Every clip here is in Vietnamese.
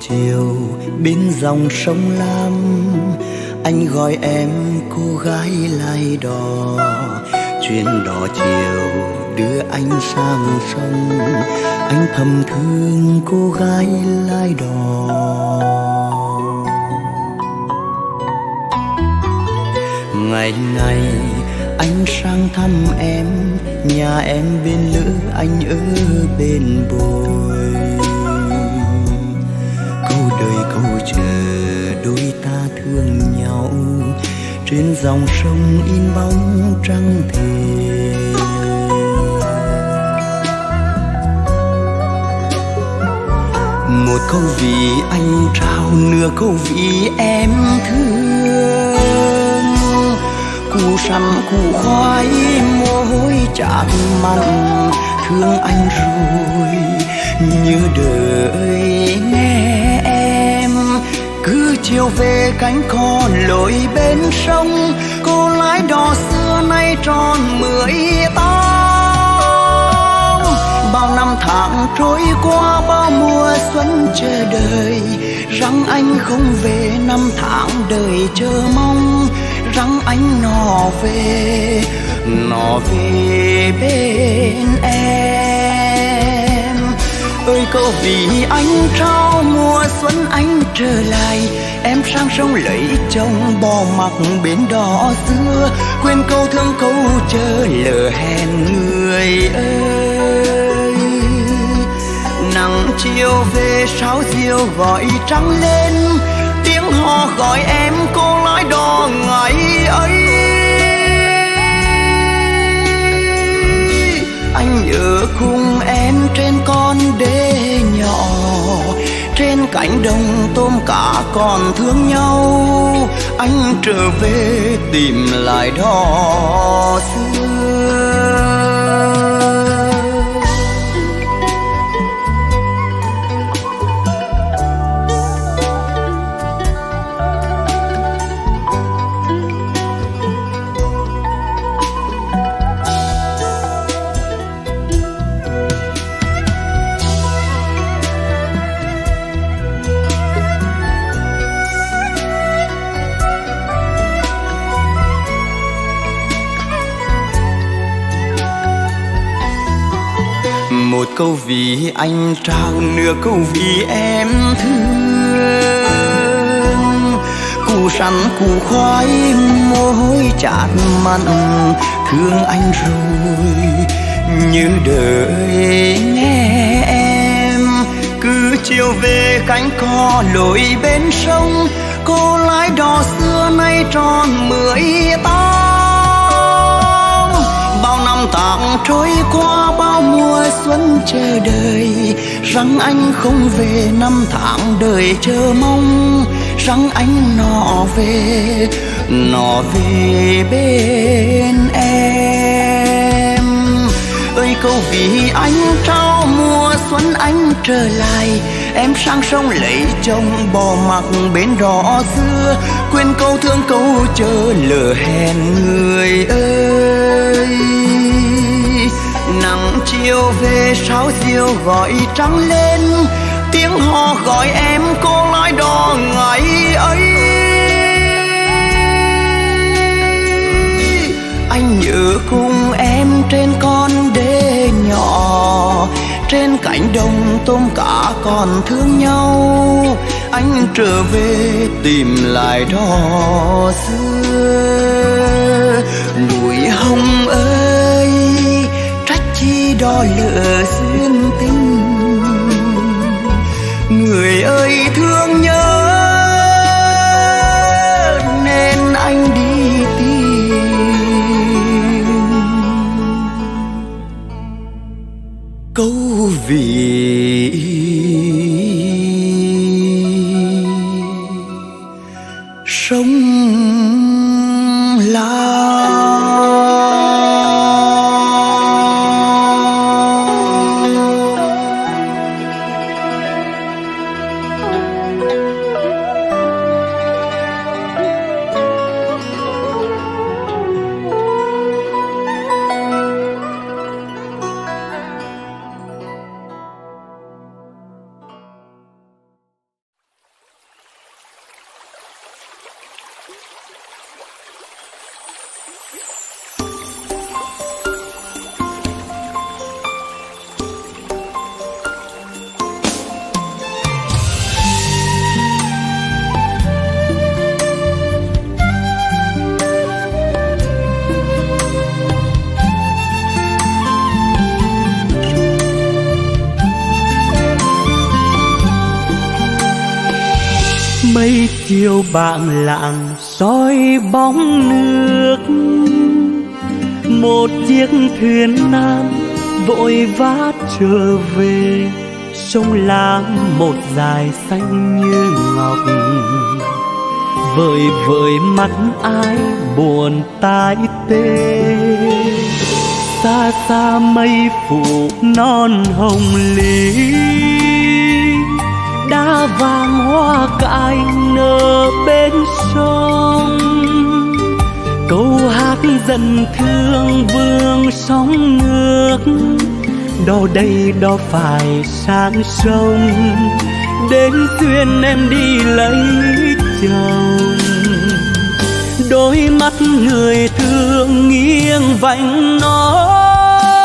chiều bên dòng sông lam, anh gọi em cô gái lai đò. Chuyến đò chiều đưa anh sang sông, anh thầm thương cô gái lai đò. Ngày ngày anh sang thăm em, nhà em bên lữ anh ở bên bồi. Ta thương nhau. Trên dòng sông in bóng trăng thề một câu vì anh trao, nửa câu vì em thương. Củ săn củ khoai mồ hôi chạm mặn thương anh rồi. Nhớ đời nghe chiều về cánh cò lội bên sông. Cô lái đò xưa nay tròn mười tám bao năm tháng trôi qua, bao mùa xuân chờ đợi. Rằng anh không về năm tháng đời chờ mong. Rằng anh nọ về nọ về bên em ơi câu vì anh trao mùa xuân anh trở lại. Em sang sông lấy chồng bỏ mặc bên đò xưa. Quên câu thương câu chờ lỡ hẹn người ơi. Nắng chiều về, sáo diều gọi trắng lên. Tiếng hò gọi em, cô lái đò ngày ấy. Nhớ khung em trên con đê nhỏ, trên cánh đồng tôm cá còn thương nhau anh trở về tìm lại đó. Vì anh trao nửa câu vì em thương. Củ sắn, củ khoai mồ hôi chát mặn, thương anh rồi như đời nghe em. Cứ chiều về cánh cò lội bên sông, cô lái đò xưa nay tròn mười tám bao năm tháng trôi qua bao mùa xuân chờ đợi, rằng anh không về năm tháng đời chờ mong, rằng anh nọ về nọ về bên em. Ơi câu vì anh trao mùa xuân anh trở lại, em sang sông lấy chồng bỏ mặc bên đò xưa quên câu thương câu chờ lỡ hẹn người ơi. Nắng chiều về sao diều gọi trắng lên, tiếng hò gọi em, cô lái đò ngày ấy. Anh nhớ cùng em trên con đê nhỏ, trên cánh đồng tôm cá còn thương nhau anh trở về tìm lại đó xưa. Bụi hồng ơi, trách chi đo lửa duyên tình người ơi, thương nhớ, nên anh đi tìm. Câu vì một chiếc thuyền nan vội vã trở về. Sông lam một dài xanh như ngọc. Vời vời mắt ai buồn tai tê. Xa xa mây phủ non hồng lý đá vàng hoa cải nở bên sông dần thương vương sóng nước. Đo đây đo phải sang sông, đến duyên em đi lấy chồng. Đôi mắt người thương nghiêng vành non,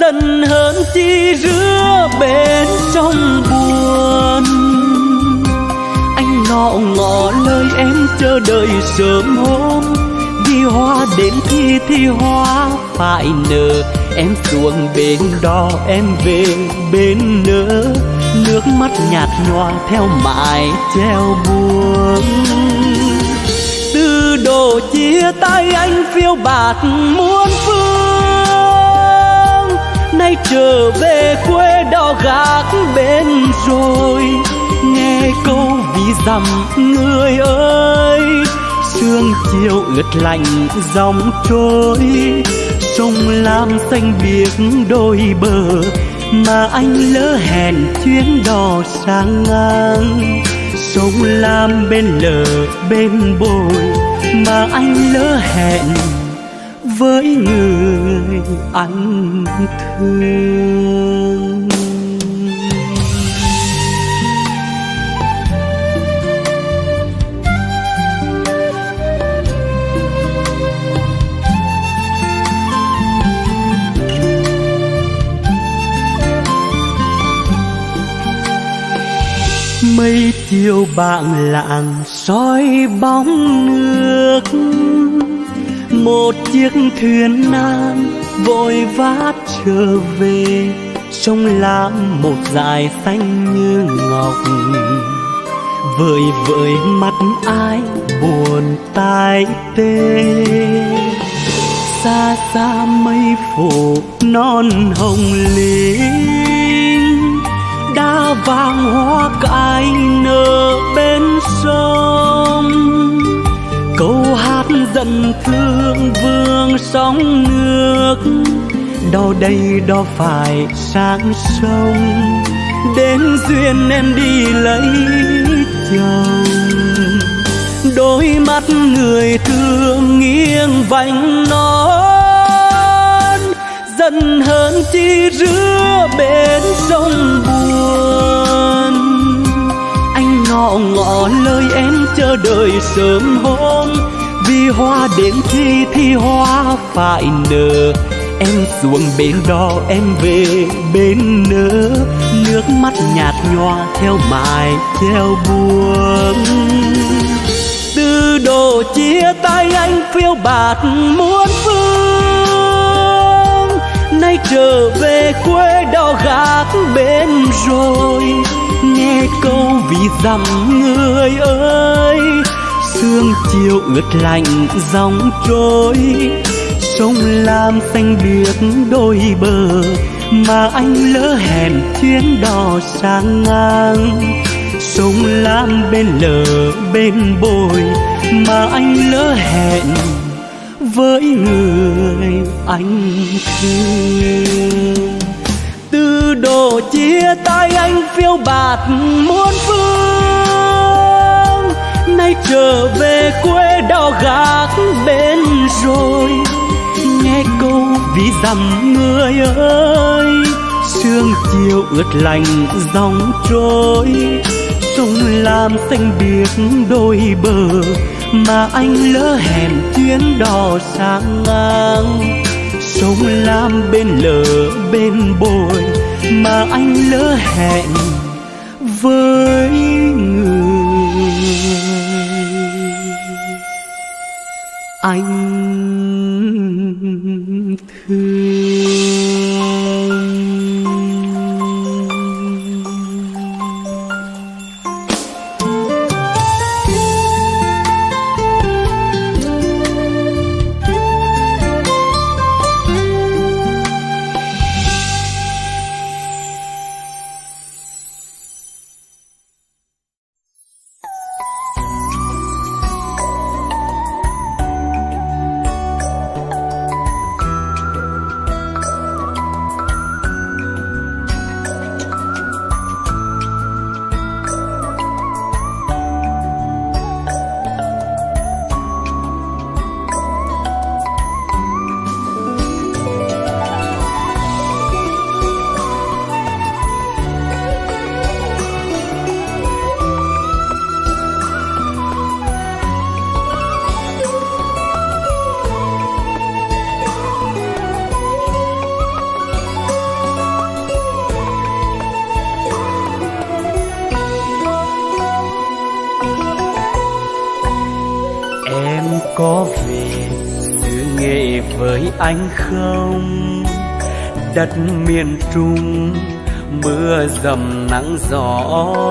dần hơn chi rứa bên trong buồn. Anh ngọ ngọ lời em chờ đợi sớm hôm vì hoa, đến khi thì hoa phải nở. Em xuống bên đó em về bên nỡ nước mắt nhạt nhòa theo mãi treo buồn từ đồ chia tay anh phiêu bạt muôn phương. Nay trở về quê đò gác bên rồi. Nghe câu vì dằm người ơi sương chiều ướt lạnh dòng trôi sông lam xanh biếc đôi bờ, mà anh lỡ hẹn chuyến đò sang ngang. Sông lam bên lờ bên bồi, mà anh lỡ hẹn với người anh thương. Chiều bạn lặng soi bóng nước một chiếc thuyền nan vội vã trở về, sông lam một dải xanh như ngọc. Vời vợi mắt ai buồn tai tê. Xa xa mây phủ non hồng linh đã vàng hoa cài nở bên sông. Câu hát dần thương vương sóng nước đâu đây đó phải sang sông. Đến duyên em đi lấy chồng, đôi mắt người thương nghiêng vành nói thân hơn chi rứa bên sông buồn. Anh ngọ ngọ lời em chờ đợi sớm hôm. Vì hoa đến khi thì hoa phải nở. Em xuống bên đó em về bên nỡ nước mắt nhạt nhòa theo mài, theo buông. Từ đồ chia tay anh phiêu bạt muôn phương trở về quê đò gác bên rồi. Nghe câu vì dặm người ơi, sương chiều ướt lạnh dòng trôi. Sông lam xanh biếc đôi bờ, mà anh lỡ hẹn chuyến đò sang ngang. Sông lam bên lờ bên bồi, mà anh lỡ hẹn với người anh thương. Từ đồ chia tay anh phiêu bạt muôn phương. Nay trở về quê đò gác bên rồi. Nghe câu vì dặm người ơi, sương chiều ướt lành dòng trôi. Sông lam xanh biếc đôi bờ mà anh lỡ hẹn chuyến đò sang ngang sông lam bên lờ bên bồi mà anh lỡ hẹn với người anh thương. Trung mưa dầm nắng gió.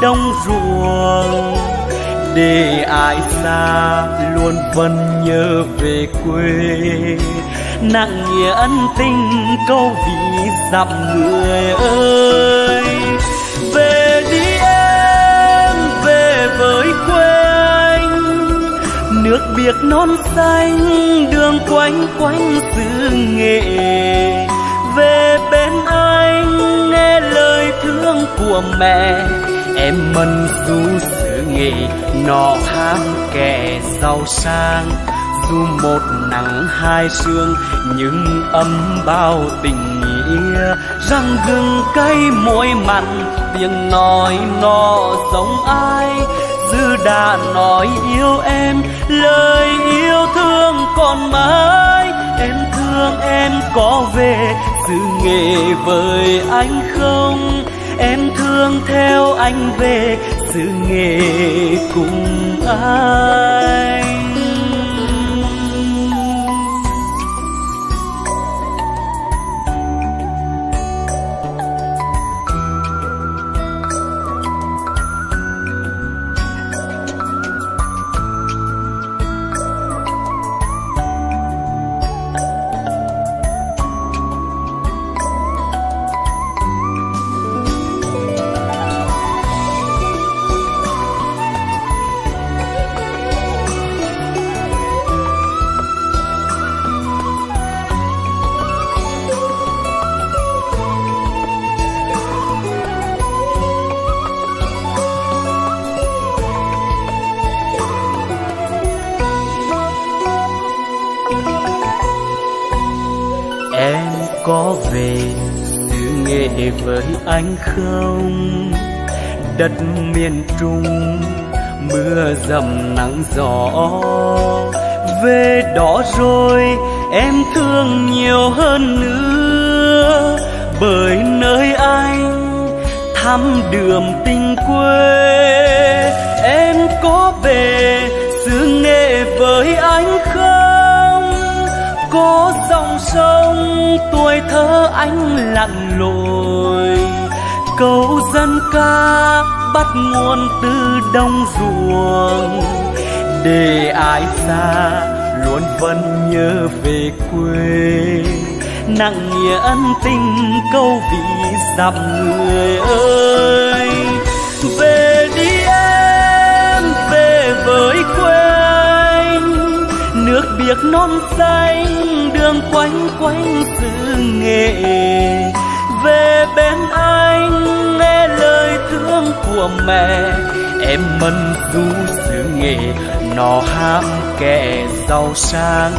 Đông ruộng. Để ai xa luôn vẫn nhớ về quê. Nặng nghĩa ân tình câu vì dặm người ơi. Về đi em, về với quê anh nước biếc non xanh, đường quanh quanh xứ nghệ. Về bên anh, nghe lời thương của mẹ em mân du sự nghệ nọ ham kẻ giàu sang. Dù một nắng hai sương, nhưng ấm bao tình nghĩa. Răng gừng cay môi mặn, tiếng nói nó giống ai? Dư đã nói yêu em, lời yêu thương còn mãi. Em thương em có về sự nghề với anh không? Em thương theo anh về sự nghề cùng ai. Nắng gió. Về đó rồi em thương nhiều hơn nữa. Bởi nơi anh thăm đường tình quê, em có về xứ nghệ với anh không? Có dòng sông tuổi thơ anh lặn lội câu dân ca bắt nguồn từ đông ruộng để ai xa luôn vẫn nhớ về quê. Nặng nghĩa ân tình câu vị dặm người ơi. Về đi em, về với quê anh nước biếc non xanh đường quanh quanh xứ nghệ về bên anh, nghe lời thương của mẹ. Em mân du xứ nghệ nó ham kẻ giàu sang.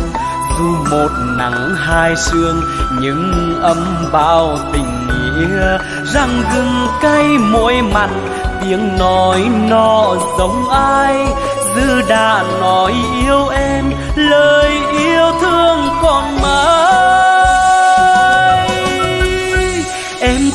Dù một nắng hai sương, nhưng âm bao tình nghĩa. Răng gừng cay môi mặn, tiếng nói nó giống ai. Dư đã nói yêu em, lời yêu thương còn mãi.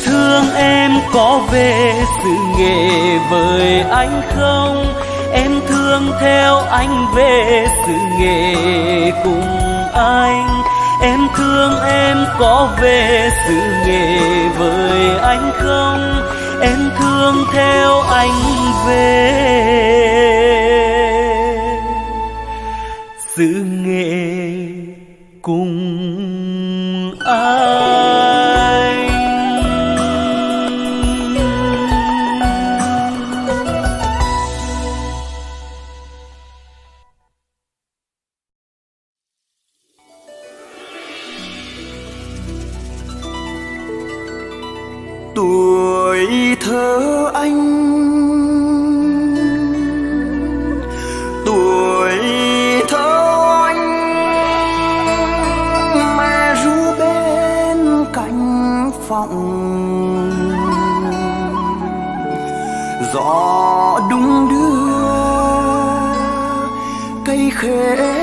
Thương em có về sự nghề với anh không? Em thương theo anh về sự nghề cùng anh. Em thương em có về sự nghề với anh không? Em thương theo anh về sự nghề cùng anh. Gió đúng đưa. Cây khế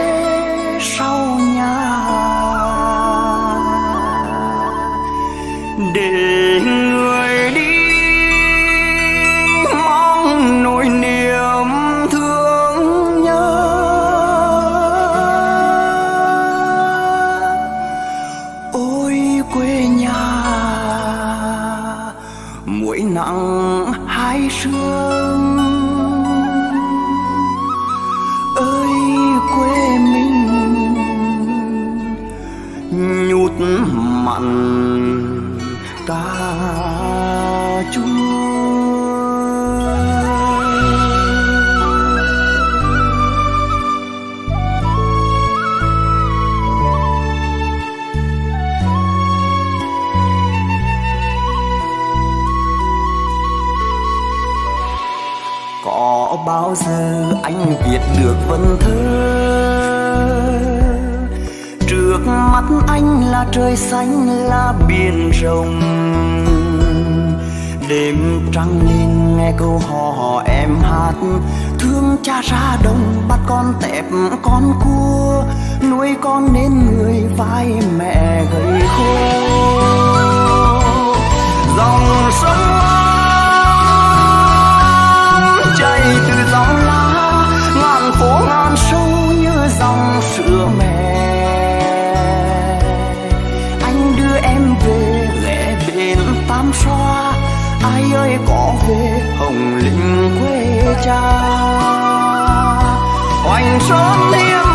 viết được vần thơ. Trước mắt anh là trời xanh, là biển rộng đêm trăng nhìn nghe câu hò hò em hát. Thương cha ra đồng, bắt con tẹp con cua. Nuôi con nên người vai mẹ gầy khô. Dòng sông dòng sữa mẹ. Anh đưa em về ghé bên tam xoa. Ai ơi, có về hồng linh quê cha. Hoành tráng thiên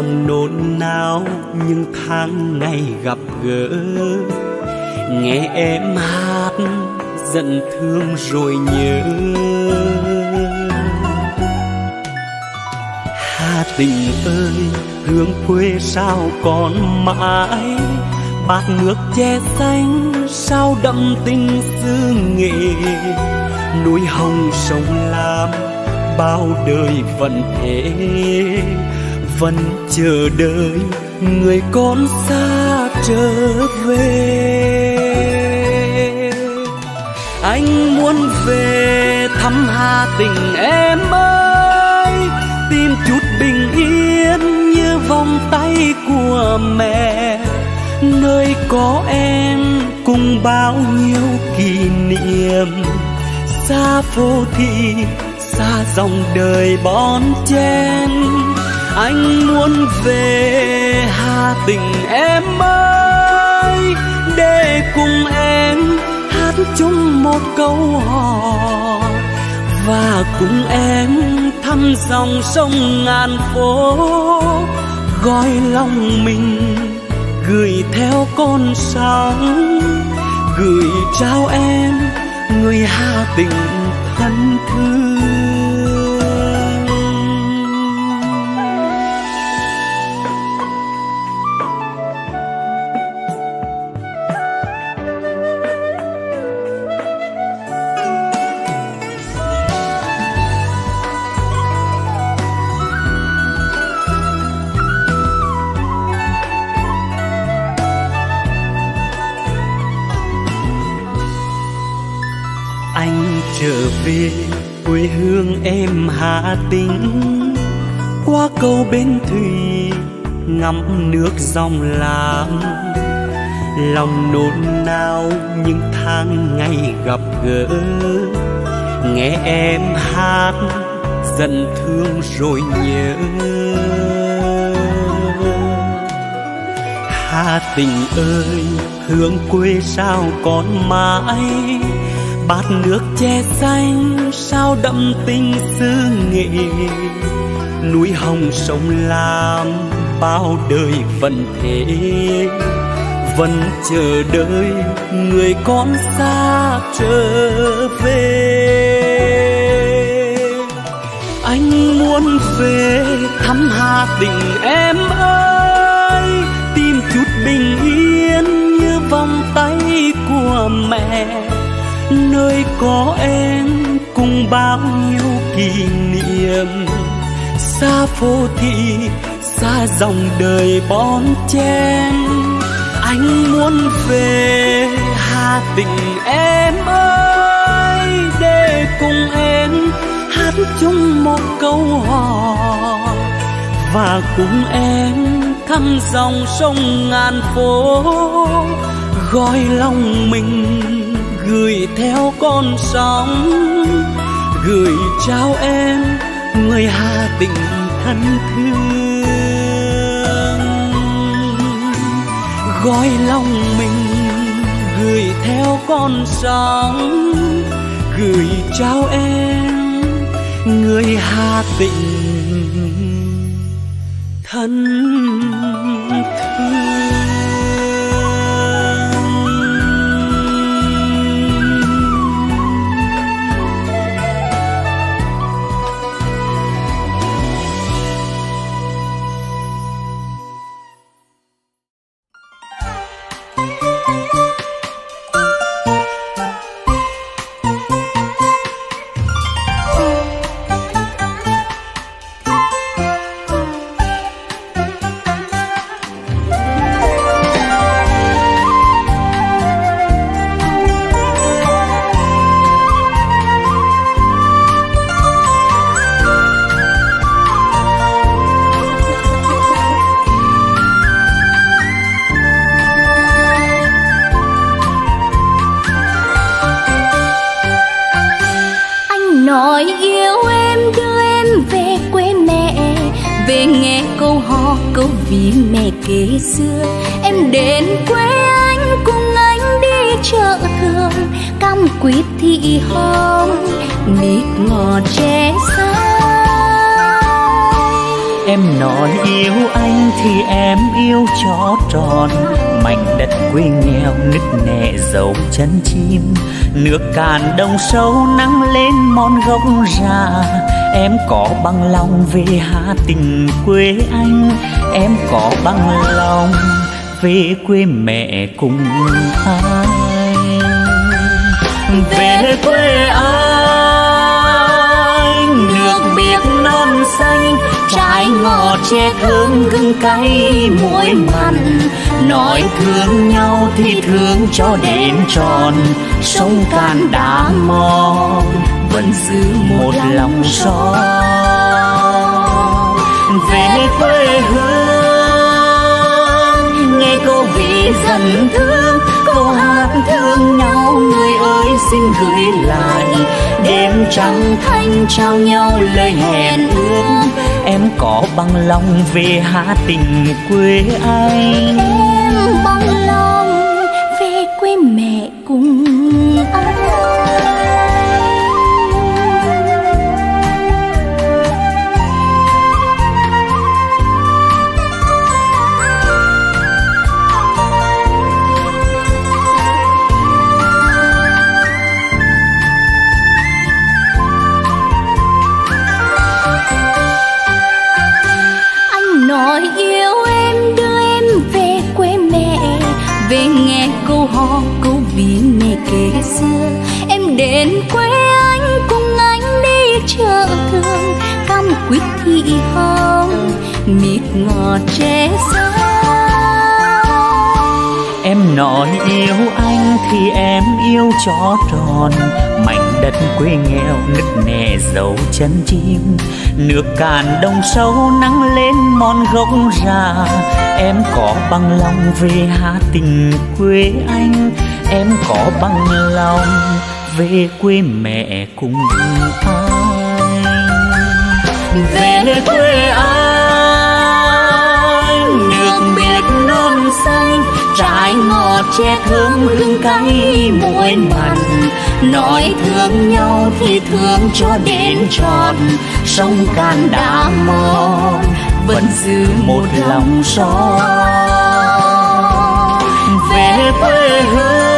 lòng nôn nao những tháng ngày gặp gỡ. Nghe em hát, giận thương rồi nhớ. Hà tình ơi, hương quê sao còn mãi? Bát nước che xanh, sao đậm tình xứ nghệ núi hồng sông lam, bao đời vẫn thế? Vẫn chờ đợi người con xa trở về. Anh muốn về thăm Hà tình em ơi, tìm chút bình yên như vòng tay của mẹ. Nơi có em cùng bao nhiêu kỷ niệm, xa phố thị xa dòng đời bon chen anh muốn về Hà Tĩnh em ơi, để cùng em hát chung một câu hò. Và cùng em thăm dòng sông ngàn phố gói lòng mình gửi theo con sóng. Gửi trao em, người Hà Tĩnh bến thủy, ngắm nước dòng lam lòng nôn nao những tháng ngày gặp gỡ. Nghe em hát, giận thương rồi nhớ. Hà tình ơi, hương quê sao còn mãi? Bát nước che xanh, sao đậm tình xứ nghệ núi hồng sông lam, bao đời vẫn thế. Vẫn chờ đợi người con xa trở về. Anh muốn về thăm Hà tình em ơi, tìm chút bình yên như vòng tay của mẹ. Nơi có em cùng bao nhiêu kỷ niệm xa phố thị, xa dòng đời bon chen. Anh muốn về hà tình em ơi, để cùng em hát chung một câu hò. Và cùng em thăm dòng sông ngàn phố, gọi lòng mình gửi theo con sóng. Gửi trao em người hà tình thân thương, gói lòng mình gửi theo con sóng, gửi trao em, người hà tình thân bằng lòng về hà tình quê anh. Em có bằng lòng về quê mẹ cùng anh về quê anh nước biếc non xanh. trái ngọt che thơm gừng cay muối mặn. nói thương nhau thì thương cho đến tròn. Sông cạn đá mòn vẫn giữ một lòng son về quê hương. Nghe câu vị dần thương câu hát thương nhau. Người ơi xin gửi lại đêm trăng thanh trao nhau lời hẹn ước. Em có bằng lòng về hát tình quê anh. Em bằng lòng ngọt che xa em nói yêu anh thì em yêu cho tròn. Mảnh đất quê nghèo nứt nẻ dấu chân chim. Nước cạn đông sâu nắng lên mòn gốc già em có bằng lòng về hà tình quê anh. Em có bằng lòng về quê mẹ cùng anh. Về quê anh xanh trái ngọt che thơm hương cay muối mặn. Nói thương nhau thì thương cho đến tròn sông cạn đã mòn vẫn giữ một lòng son. Về quê hương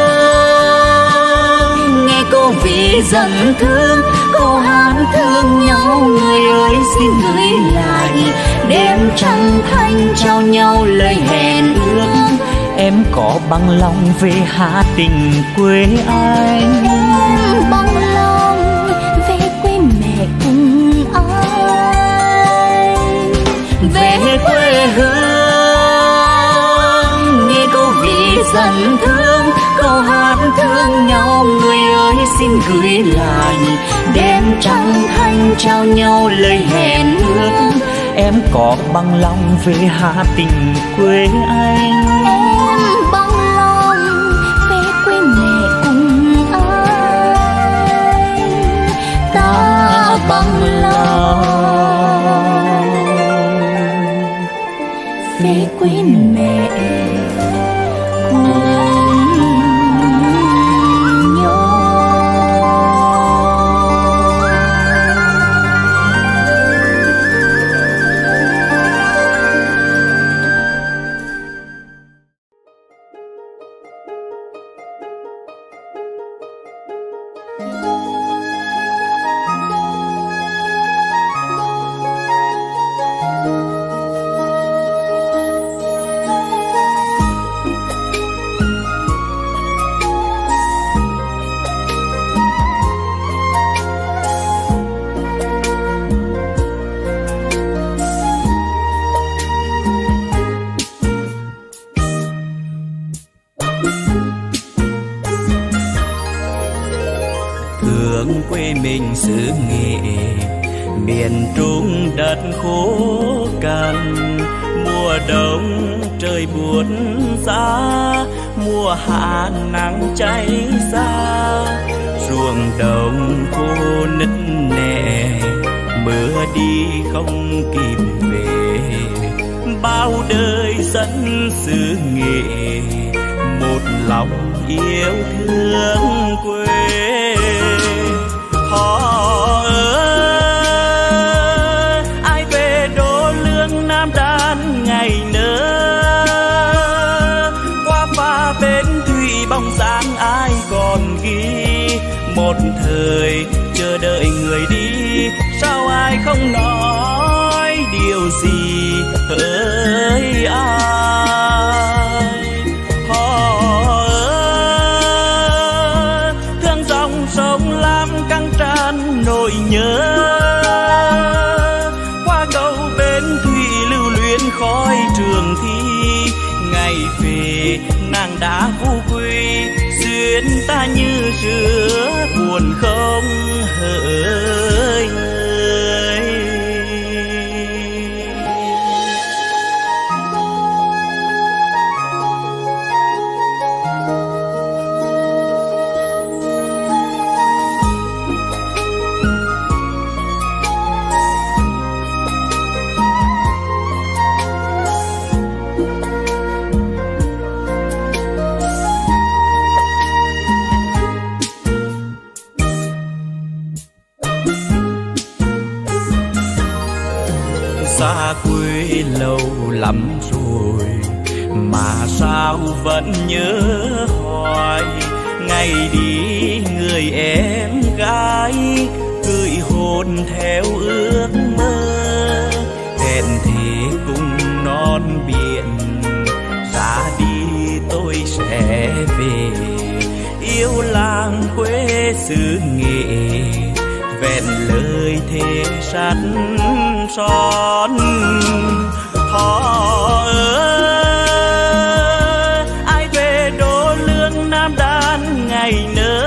vì dần thương câu hát thương nhau, người ơi xin gửi lại đêm trăng thanh trao nhau lời hẹn ước. Em có bằng lòng về hà tình quê anh. Em bằng lòng về quê mẹ anh. Về quê hương nghe câu vì dần thương câu hát thương nhau người ơi xin gửi lại. Đêm trăng thanh trao nhau lời hẹn ước em có bằng lòng về hà tình quê anh. Em bằng lòng về quê mẹ cùng anh. Ta bằng lòng về quê mẹ sông lam căng tràn nỗi nhớ. Qua cầu bên thủy lưu luyến khói trường thi. Ngày về, nàng đã vu quy, duyên ta như xưa, buồn không hỡi. lâu lắm rồi mà sao vẫn nhớ hoài. Ngày đi người em gái cưỡi hồn theo ước mơ. Hẹn thì cùng non biển, ra đi tôi sẽ về. Yêu làng quê xứ nghệ, vẹn lời thề sắt son họ ai về đô lương nam đan ngày nơ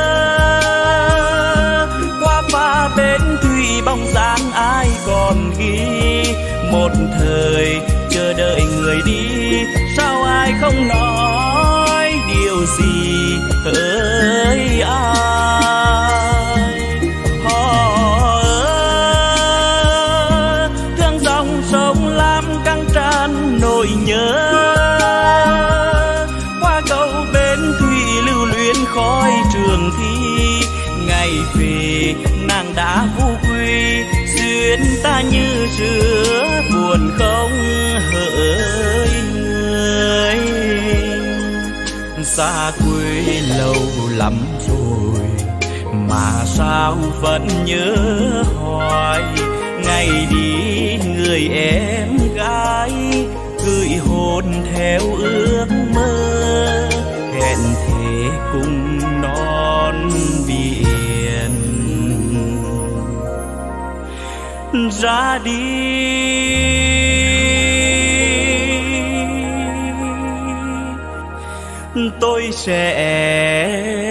qua pha bến thủy bóng dáng ai còn ghi? Một thời chờ đợi người đi, sao ai không nói điều gì? Ơi, ai? đã vu quy duyên ta như giữa buồn không hỡi người. Xa quê lâu lắm rồi, mà sao vẫn nhớ hoài. Ngày đi người em gái, gửi hồn theo ước ra đi. Tôi sẽ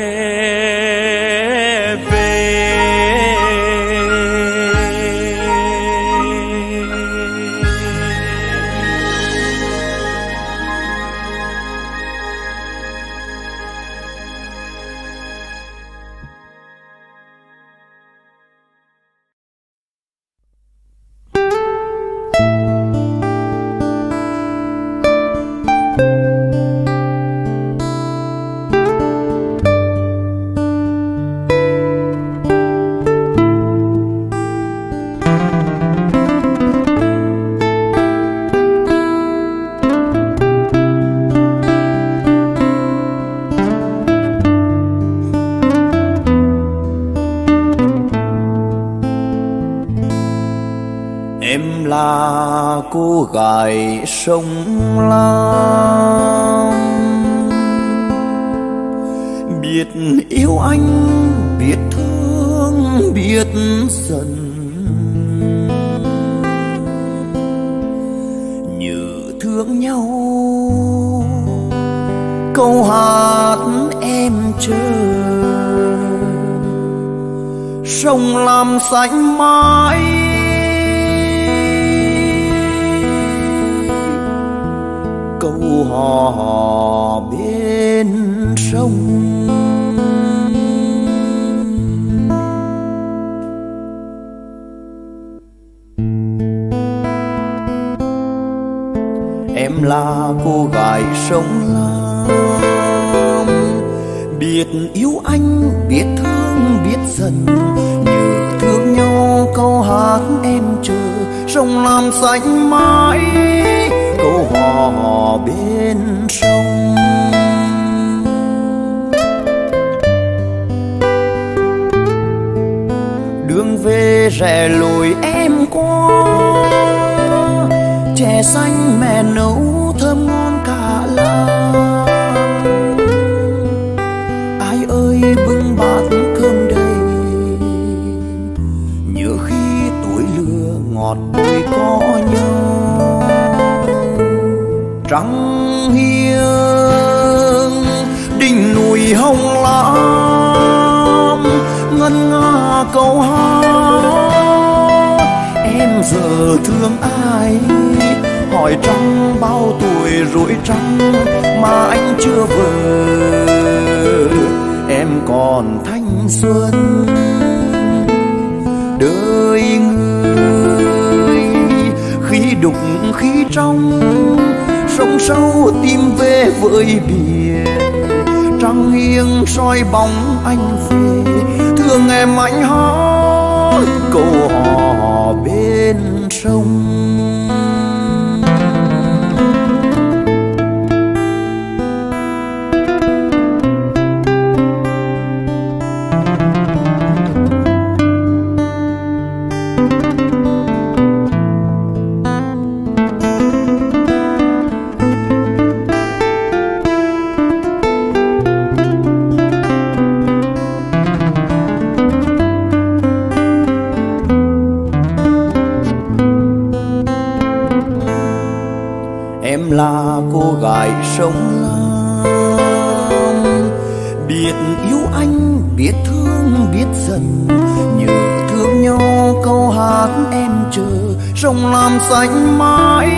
gái sông lam biết yêu anh, biết thương, biết giận. Như thương nhau. Câu hát em chờ sông lam xanh mãi. Hò hò bên sông. Em là cô gái sông lam biết yêu anh, biết thương, biết dần như thương nhau, câu hát em chờ, sông lam xanh mãi câu hò bên sông đường về rẽ lối em qua chè xanh mẹ nấu thơm ngon cả làng ai ơi, bưng bát cơm đầy nhớ khi tuổi lừa ngọt bùi có nhớ. Trắng hiên, đỉnh núi hồng lam, ngân nga câu hát. Em giờ thương ai? Hỏi trăng bao tuổi rủi trăng mà anh chưa vừa em còn thanh xuân, đời người, khi đục khi trong sông sâu tìm về với biển. Trăng nghiêng soi bóng anh về, thương em anh hót câu hò bên sông. Sông lam xanh mãi,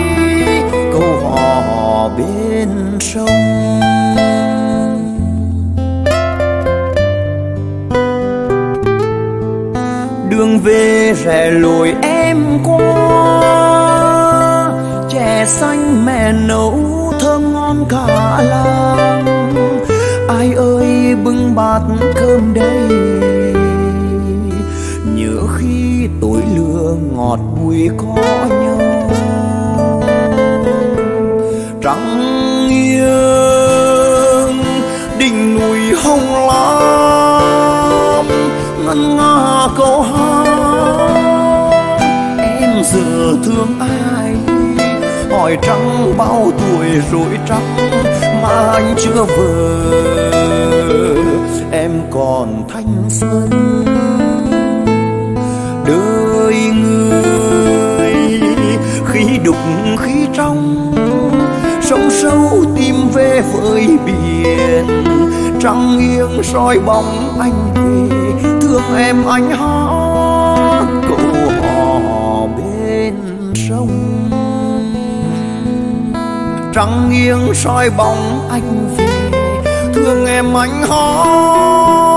câu hò bên sông. Đường về rẽ lối em qua xanh mẹ nấu thơm ngon cả làng. Ai ơi, bưng bát cơm đây tối lửa ngọt bùi có nhau trắng nghiêng, đỉnh núi hồng lam, ngân nga câu hát em giờ thương ai? Hỏi trắng bao tuổi rồi trắng, mà anh chưa vợ em còn thanh xuân. Khi đục khi trong. Sông sâu tìm về với biển, trăng nghiêng soi bóng anh về. Thương em anh hát câu hò bên sông. Trăng nghiêng soi bóng anh về. Thương em anh hát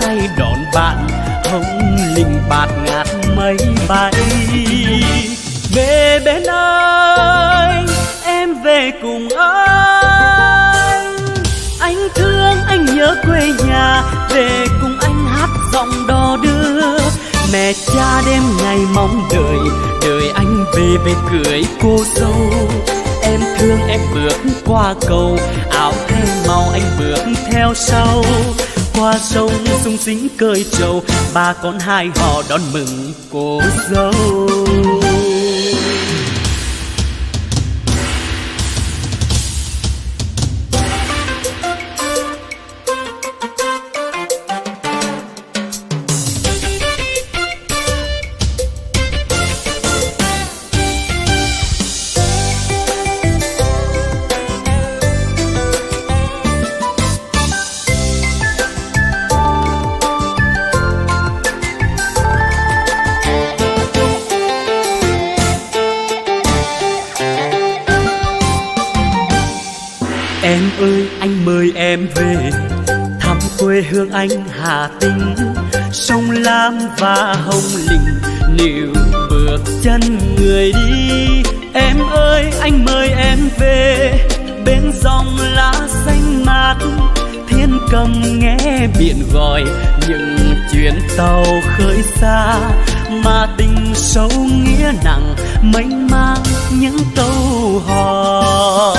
tay đón bạn hồng linh bạt ngát mây bay về bên anh em về cùng anh. Anh thương, anh nhớ quê nhà, về cùng anh hát giọng đò đưa. Mẹ cha đêm ngày mong đợi đợi anh về về cưới cô dâu. Em thương, em bước qua cầu, áo thêm màu anh bước theo sau qua sông sung sính cơi trầu. Ba con hai họ đón mừng cô dâu. Nghe biển gọi những chuyến tàu khơi xa, mà tình sâu nghĩa nặng mênh mang những câu hò.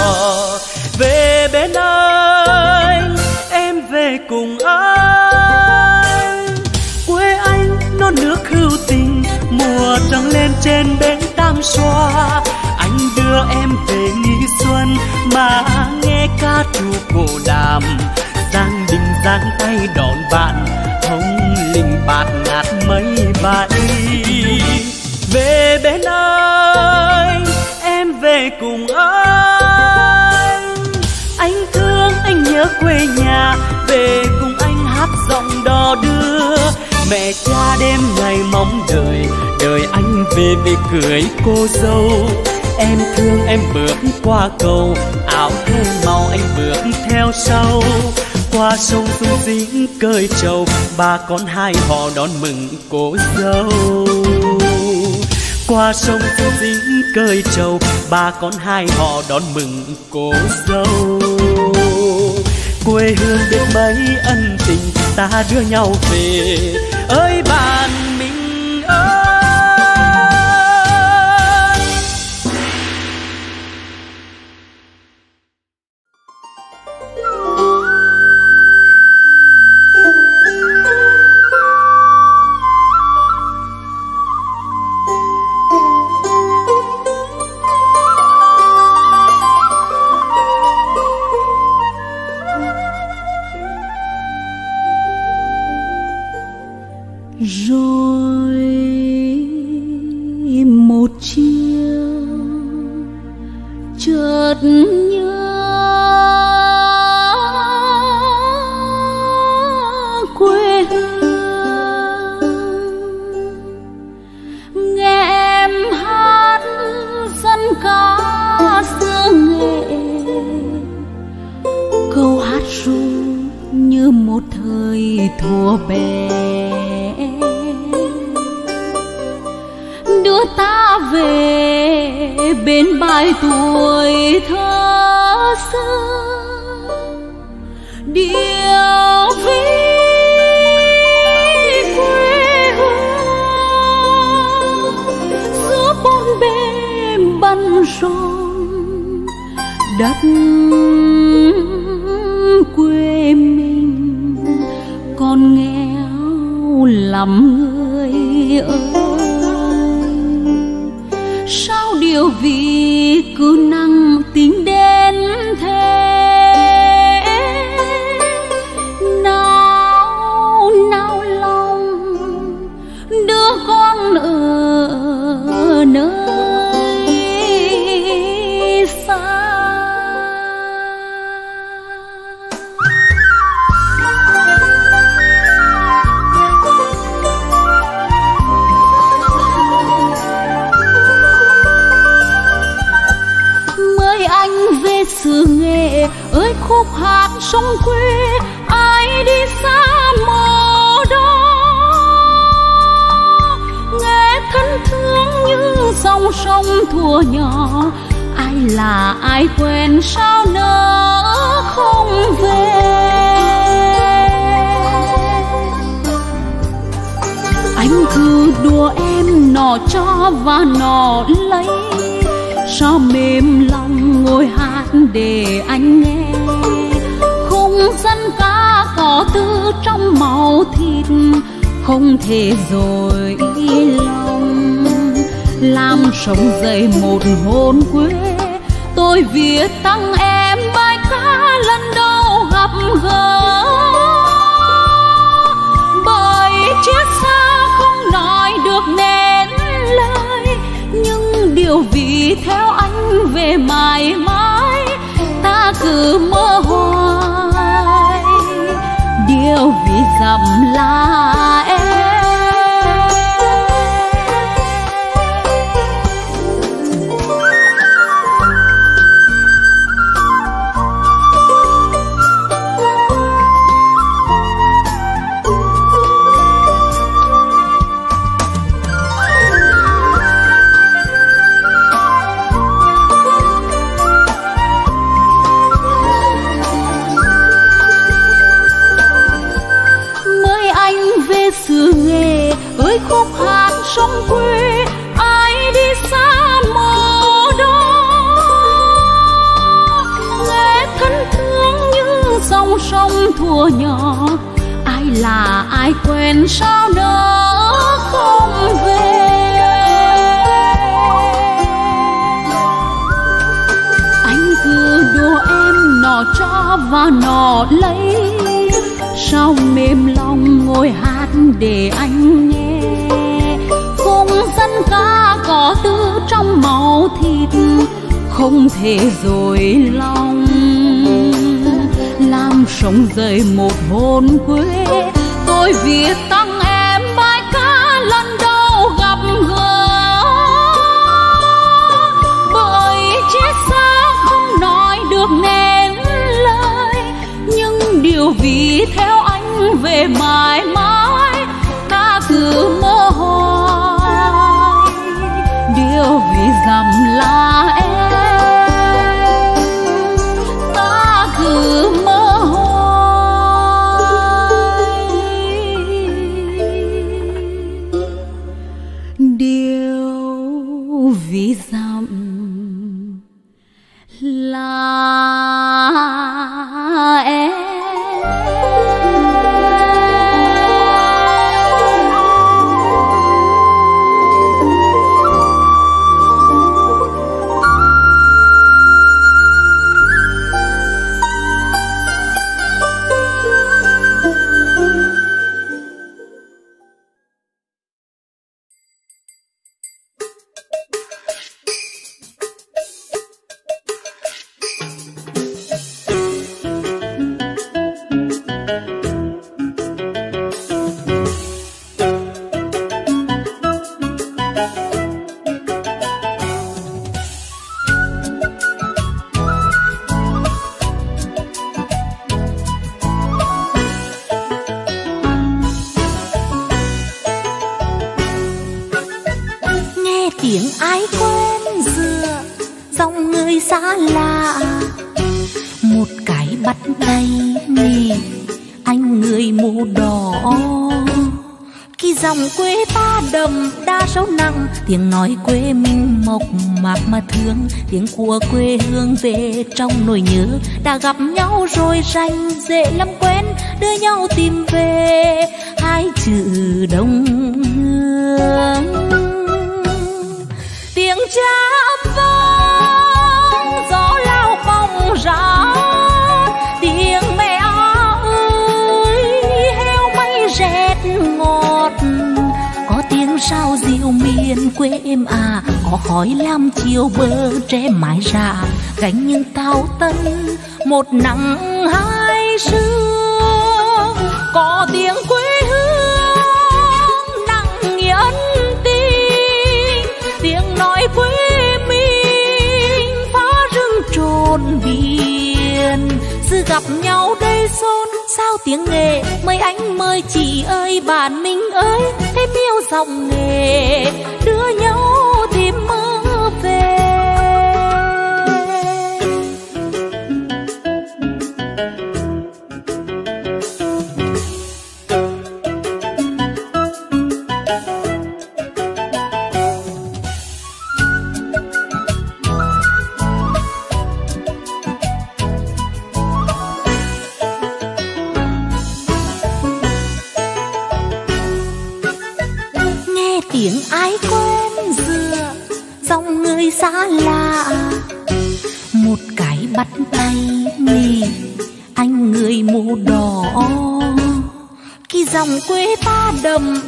Về bên anh, em về cùng anh. Quê anh non nước hữu tình, mùa trăng lên trên bến tam xoa. Anh đưa em về nghỉ xuân, mà nghe ca trù cổ đàm giang tay đón bạn hồng linh bạt ngát mây bay về bên anh em về cùng anh. Anh thương, anh nhớ quê nhà, về cùng anh hát giọng đò đưa. Mẹ cha đêm ngày mong đợi đợi anh về về cưới cô dâu. Em thương, em bước qua cầu, áo thêm màu anh bước theo sau qua sông sung dính cơi trầu. Ba con hai họ đón mừng cô dâu. Qua sông xinh xinh cơi trầu. Ba con hai họ đón mừng cô dâu. Quê hương biết mấy ân tình, ta đưa nhau về. Ơi bạn chợt nhớ quê hương. Nghe em hát dân ca xưa nghệ câu hát ru như một thời thua bé đưa ta về bên bài tuổi thơ xưa. Điều vi quê hương giữa bốn bên băn rộn đất quê mình còn nghèo lắm người ơi. ouvir com sông quê ai đi xa mồ đó. Nghe thân thương như dòng sông thua nhỏ, ai là ai quên sao nỡ không về? Anh cứ đùa em nọ cho và nọ lấy cho mềm lòng ngồi hát để anh nghe? đỏ trong màu thịt, không thể rồi lòng. Làm sống dậy một hồn quê, tôi viết tăng em bài ca lần đầu gặp gỡ. Bởi chiếc xa không nói được nên lời, nhưng điều vì theo anh về mãi mãi, ta cứ mơ hồ ngậm lá em. thua nhỏ. Ai là ai quên sao nỡ không về? Anh cứ đùa em nọ cho và nọ lấy. Sao mềm lòng ngồi hát để anh nghe? Cung dân ca có tư trong máu thịt, không thể rồi lòng sống dậy một hồn quê. Tôi viết tặng em bài ca lần đầu gặp gỡ. Bởi chết xa không nói được nên lời. Nhưng điều vì theo anh về mãi mãi ca từ mơ hồ điều vì dằm lá tiếng nói quê mình mộc mạc mà thương. Tiếng của quê hương về trong nỗi nhớ. Đã gặp nhau rồi rành dễ lắm quen, đưa nhau tìm về. Hai chữ đông quê em à có hỏi làm chiều bờ tre mái ra gánh những tao tân một nắng hai sương có tiếng quê hương nặng nghĩa tình tiếng nói quê mình phá rừng trồn biển. Sự gặp nhau đây xôi tiếng nghề mời anh mời chị ơi, bạn mình ơi thêm yêu dòng nghề, đưa nhau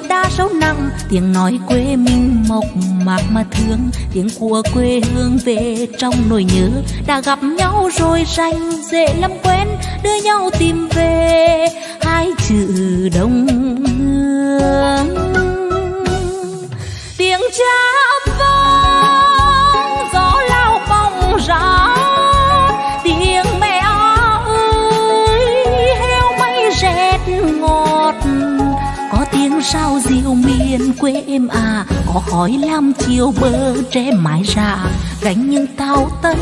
ta đa sâu nặng. Tiếng nói quê mình mộc mạc mà thương. Tiếng của quê hương về trong nỗi nhớ. Đã gặp nhau rồi rành dễ lắm quen. Đưa nhau tìm về hai chữ đông hương. Tiếng cha sao diệu miền quê em à? Có hỏi làm chiều bờ tre mái ra gánh những tao tân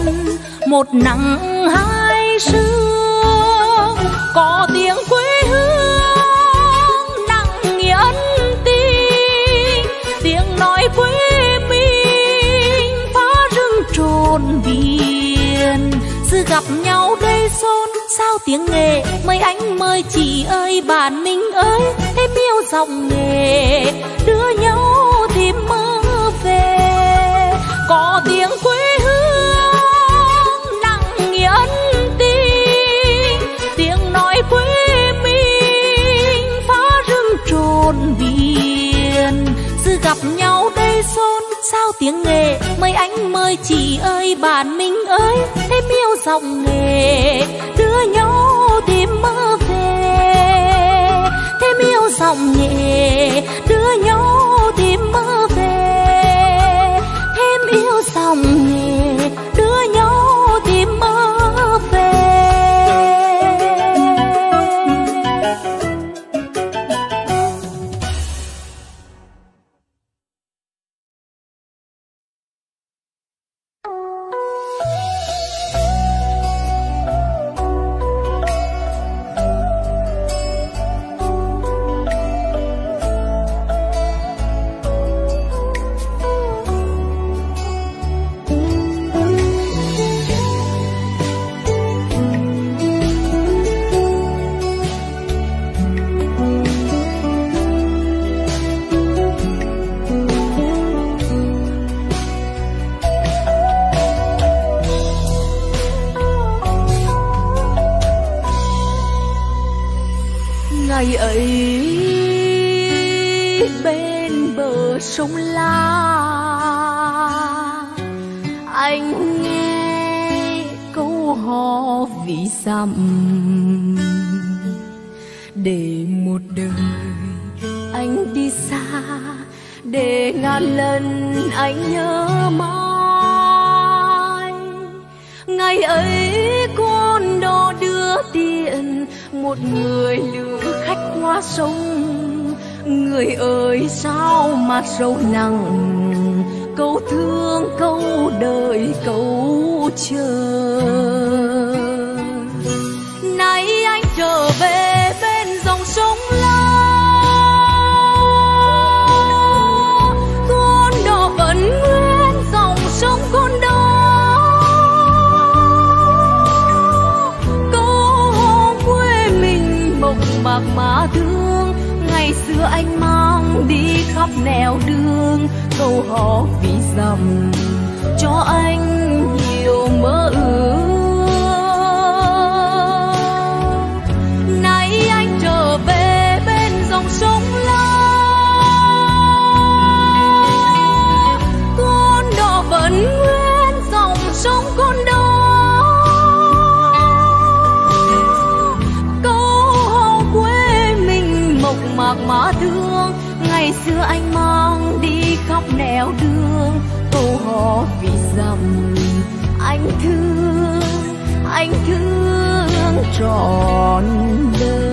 một nắng hai sương có tiếng quê hương nặng nghĩa ân tình tiếng nói quê mình phá rừng trồn biển. Sự gặp nhau tiếng nghề mời anh mời chị ơi bạn mình ơi, em yêu dòng nghề. Đưa nhau tìm mơ về, có tiếng quê hương nặng nghĩa ân tình. Tiếng nói quê mình phá rừng trồn biển. Sự gặp nhau đây xôn sao tiếng nghề mời anh mời chị ơi bạn mình ơi, em yêu dòng nghề. Đưa nhau sóng nhẹ nghề đưa nhau một đời. Anh đi xa để ngàn lần anh nhớ mãi. Ngày ấy con đò đưa tiền, một người lữ khách qua sông. Người ơi, sao mà sâu nặng? Câu thương, câu đời, câu chờ. Nay anh trở về nẻo đường câu hò vì dầm cho anh khắp đương câu hò vì rằng anh thương anh thương trọn đời.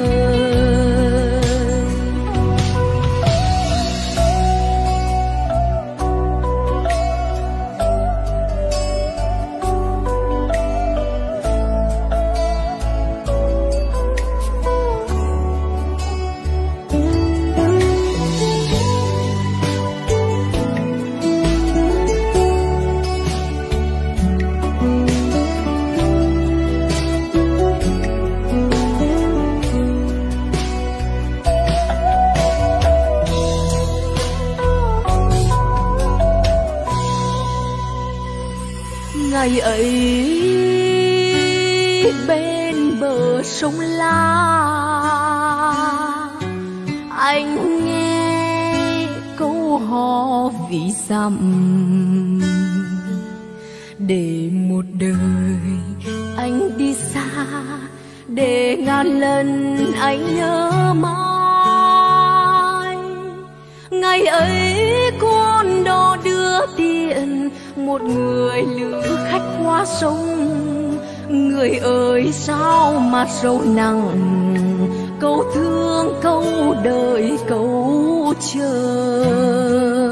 Dặm để một đời anh đi xa, để ngàn lần anh nhớ mãi. Ngày ấy con đò đưa tiền, một người lữ khách qua sông. Người ơi, sao mà sâu nặng? Câu thương, câu đợi câu chờ.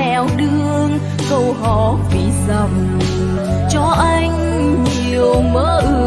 Nẻo đường câu hò vì dầm cho anh nhiều mơ ước.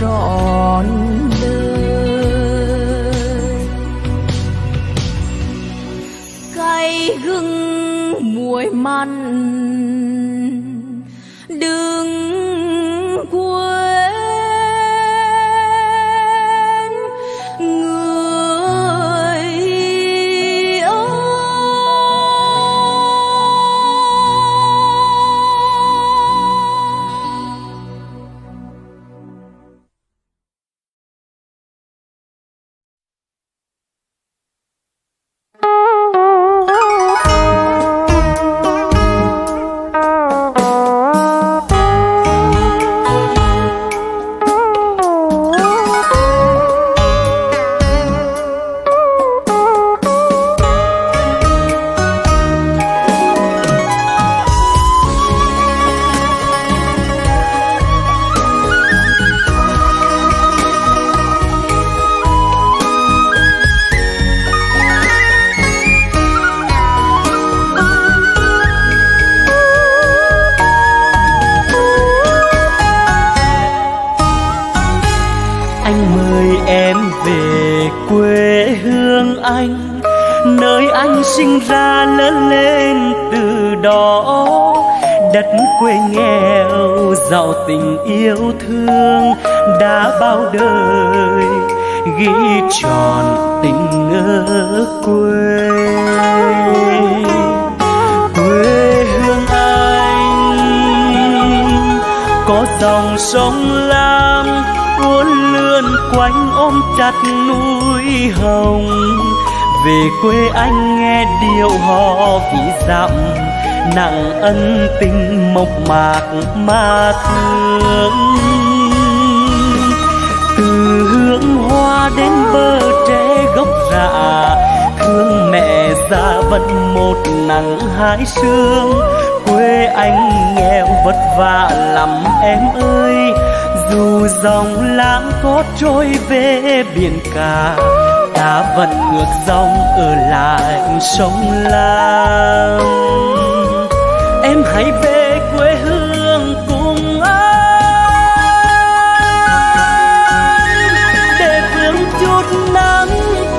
Trọn. Ngược dòng ở lại sông lam. Em hãy về quê hương cùng anh. Để vương chút nắng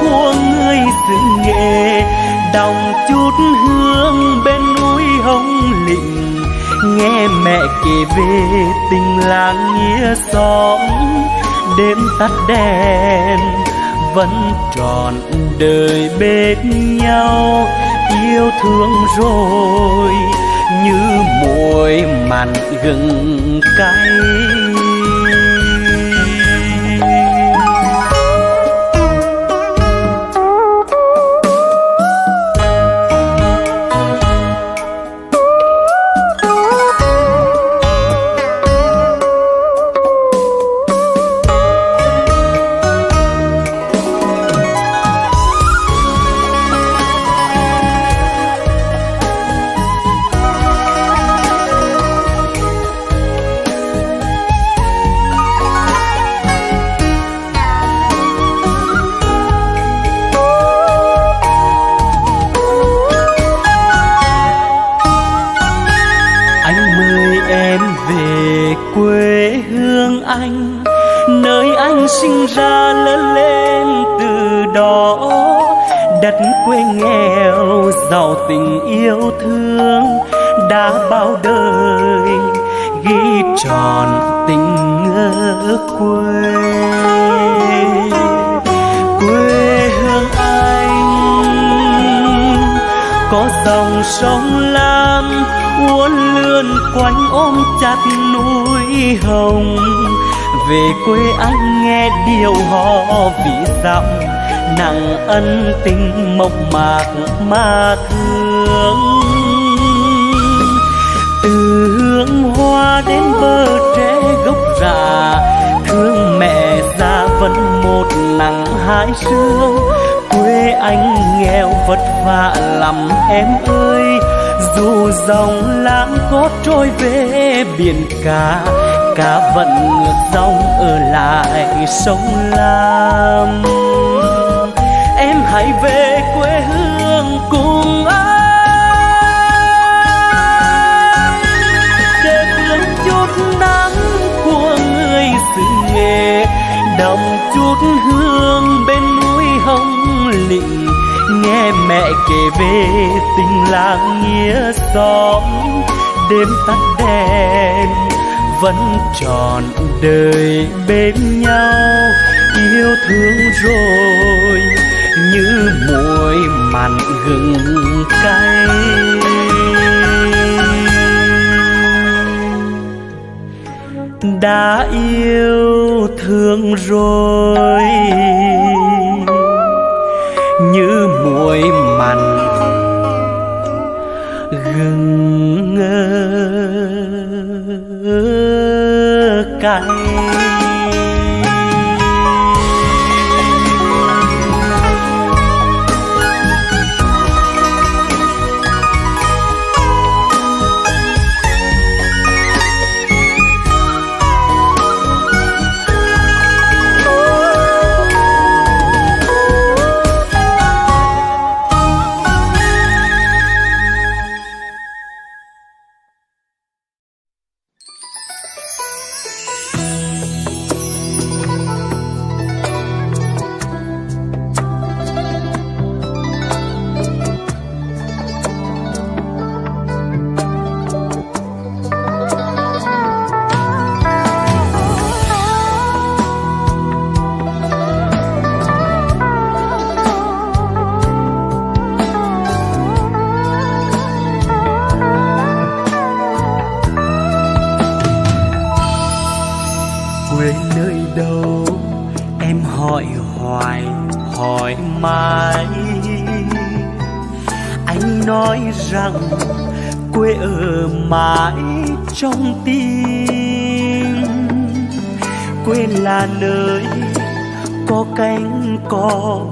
của người xứ nghệ đồng chút hương bên núi hồng lịnh nghe mẹ kể về tình làng nghĩa xóm, đêm tắt đèn vẫn trọn đời bên nhau. Yêu thương rồi như muối mặn gừng cay. Quê nghèo, giàu tình yêu thương, đã bao đời ghi tròn tình ngỡ quê. Quê hương anh, có dòng sông lam, uốn lượn quanh ôm chặt núi hồng. Về quê anh nghe điều họ vì dặm nặng ân tình mộc mạc mà thương. Từ hương hoa đến bờ tre gốc già thương mẹ già vẫn một nắng hai sương. Quê anh nghèo vất vả lắm em ơi, dù dòng lãng có trôi về biển cả cá vẫn ngược dòng ở lại sông lam hãy về quê hương cùng anh. Để hưởng chút nắng của người xứ nghệ, đồng chút hương bên núi hồng lịnh nghe mẹ kể về tình làng nghĩa xóm, đêm tắt đèn vẫn tròn đời bên nhau. Yêu thương rồi như muối mặn gừng cay. Đã yêu thương rồi như muối mặn gừng cay.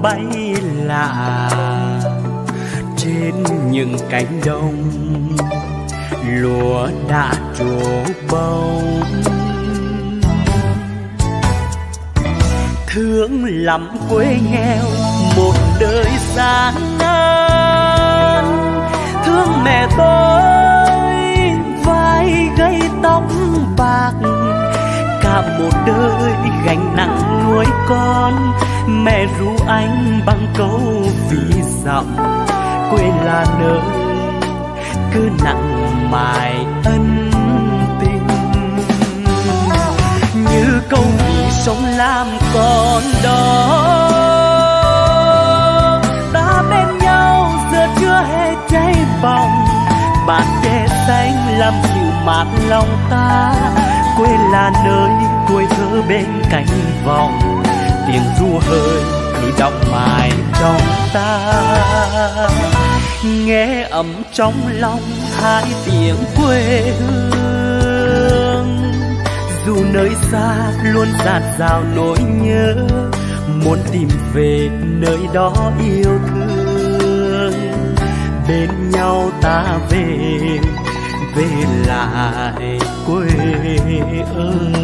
Bay lạ. Trên những cánh đồng, lúa đã trổ bông. Thương lắm quê nghèo, một đời gian nan. Thương mẹ tôi, vai gây tóc cả một đời gánh nặng nuôi con. Mẹ ru anh bằng câu vì dặm quê là nơi cứ nặng mài ân tình. Như câu vì sống làm con đó ta bên nhau giờ chưa hề cháy bỏng. Bàn che xanh làm dịu mát lòng ta quê là nơi tuổi thơ bên cánh vòng. Tiếng ru hơi cứ đọng mãi trong ta. Nghe ấm trong lòng hai tiếng quê hương. Dù nơi xa luôn dạt dào nỗi nhớ, muốn tìm về nơi đó yêu thương. Bên nhau ta về về lại quê ơi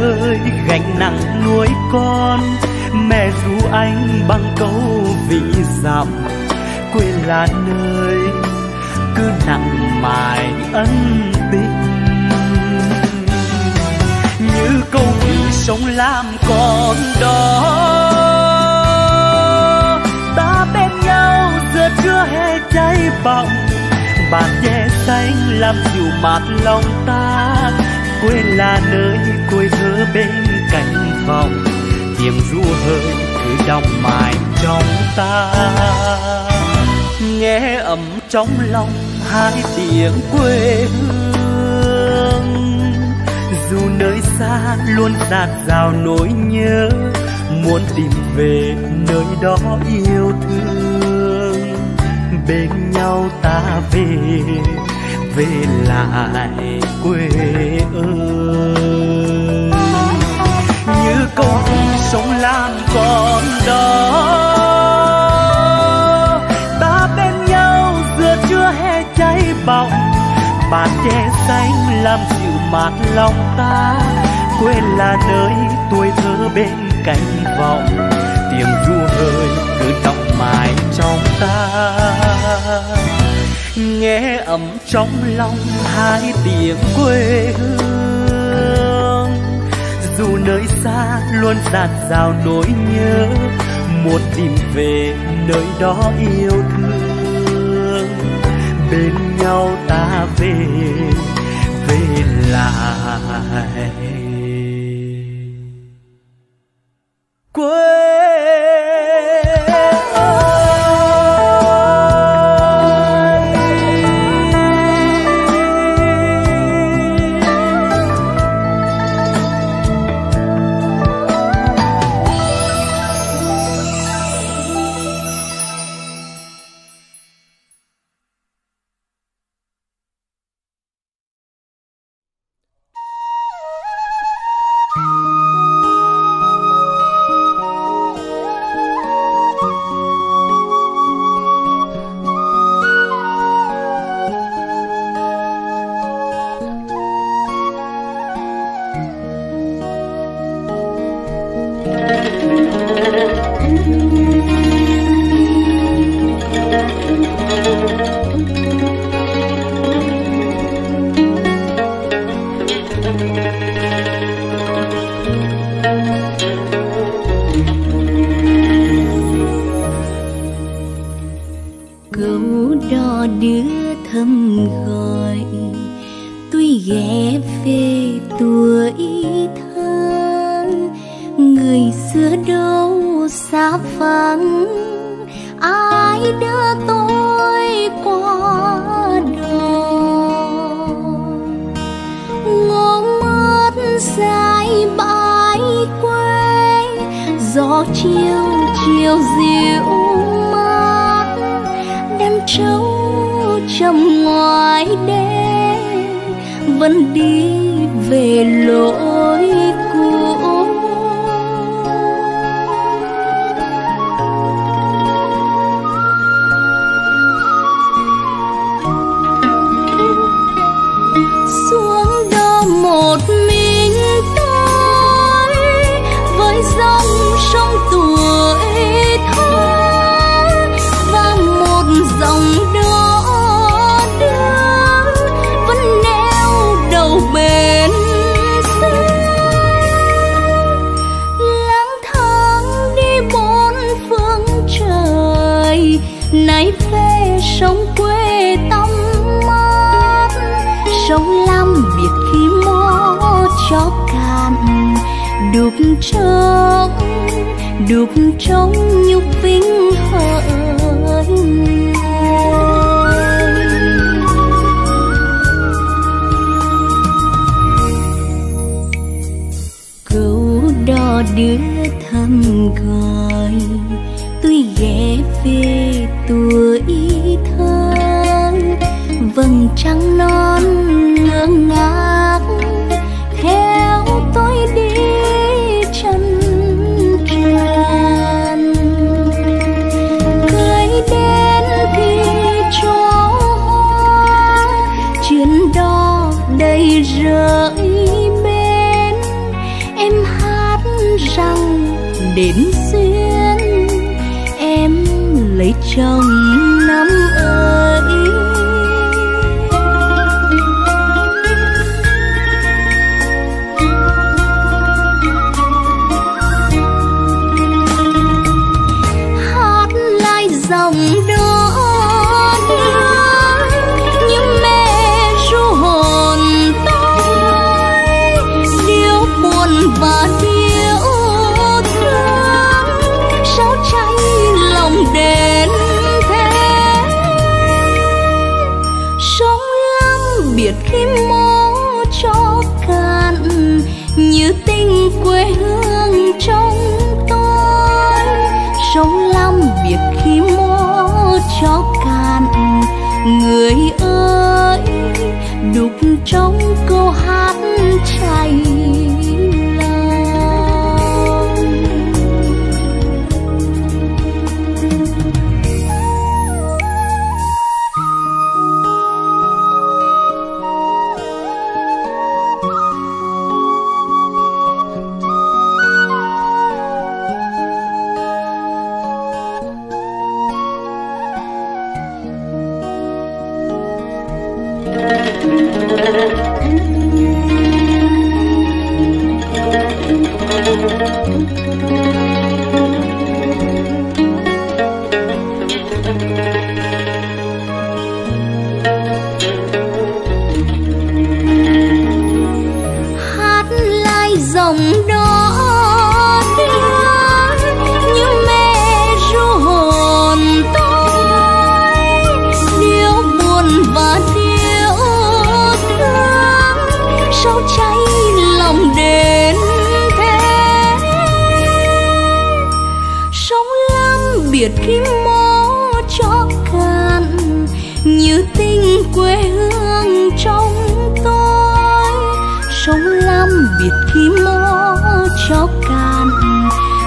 ơi, gánh nặng nuôi con, mẹ ru anh bằng câu vì dặm. Quê là nơi cứ nặng mài ân tình. Như câu vì sống làm con đó. Ta bên nhau giờ chưa hề cháy bỏng. Bàn che xanh làm dịu mát lòng ta. Quê là nơi quê thơ bên cạnh phòng tiếng ru hơi cứ đong mài trong ta. Nghe ấm trong lòng hai tiếng quê hương, dù nơi xa luôn dạt dào nỗi nhớ, muốn tìm về nơi đó yêu thương. Bên nhau ta về về lại quê ơi công sống làm con đó. Ta bên nhau, giữa chưa hề cháy bỏng. Bàn che xanh làm dịu mát lòng ta. Quê là nơi tuổi thơ bên cánh vọng. Tiếng ru hơi cứ đọng mãi trong ta. Nghe ấm trong lòng hai tiếng quê hương dù nơi xa luôn dạt dào nỗi nhớ, muốn tìm về nơi đó yêu thương. Bên nhau ta về về lại. rong lắm, biệt khi mó cho cạn. Đục trống đục trống nhục vinh hỡi câu đò đưa thăm gọi tôi ghé về tuổi thơ, vầng trăng non ngơ ngác theo tôi đi chân tràn. Cưới đến thì cho hoa, chuyện đó đầy rơi bên. Em hát rằng đến duyên, em lấy chồng.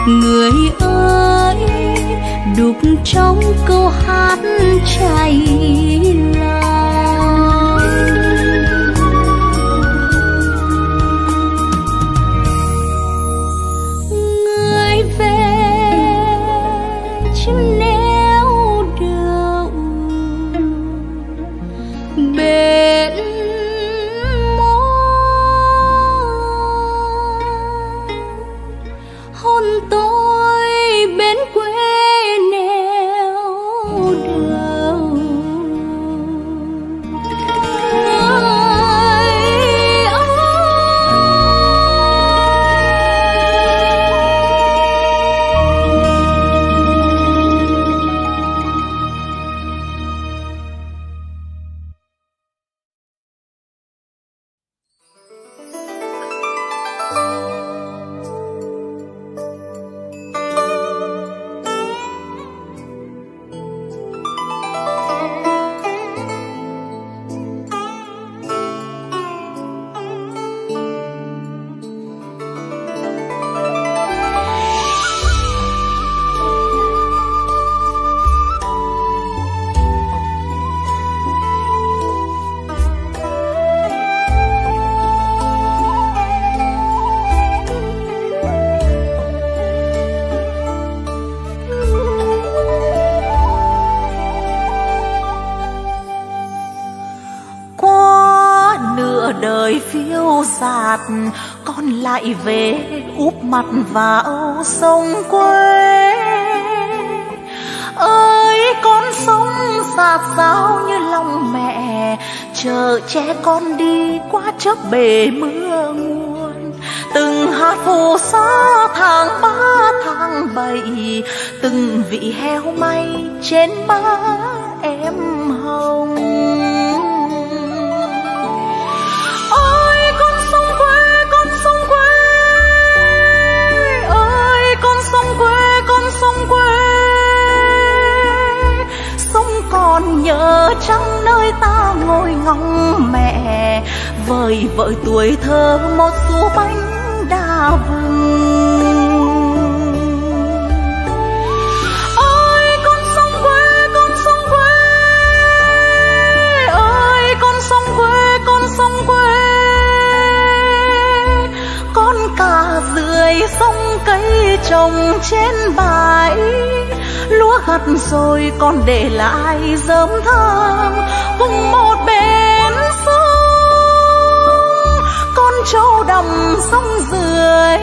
người ơi đục trong câu hát chảy lòng lại về, úp mặt vào sông quê. Ơi, con sông xa rào như lòng mẹ, chờ che con đi qua chớp bể mưa nguồn. Từng hạt phù sa tháng ba, tháng bảy, từng vị heo may trên má còn nhớ trong nơi ta ngồi ngóng mẹ. Vời vợi tuổi thơ một xu bánh đa vừng ôi, con sông quê, con sông quê. Ơi con sông quê, con sông quê. Con cả rưỡi sông cây trồng trên bãi. Lúa gặt rồi còn để lại dơm thơm cùng một bên sông. Con trâu đầm sông dưới,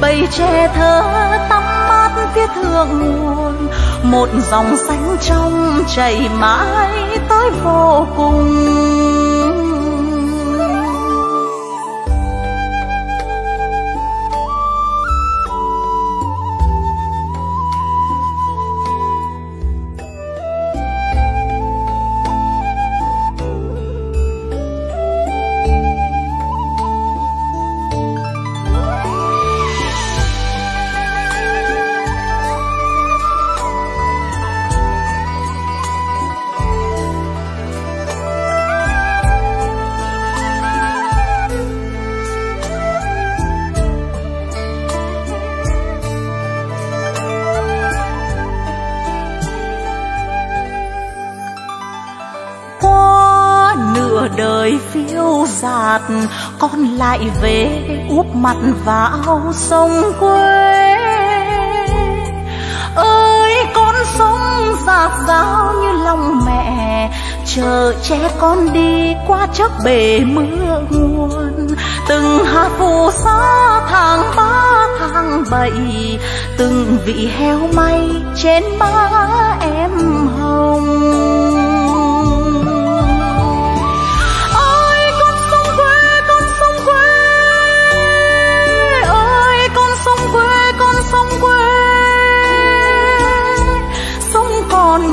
bầy tre thơ tắm mát phía thượng nguồn. Một dòng xanh trong chảy mãi tới vô cùng. Con lại về úp mặt vào sông quê. Ơi, con sống dạt dào như lòng mẹ, chờ che con đi qua chớp bể mưa nguồn. Từng hạt phù sa tháng ba, tháng bảy, từng vị heo may trên má em hồng.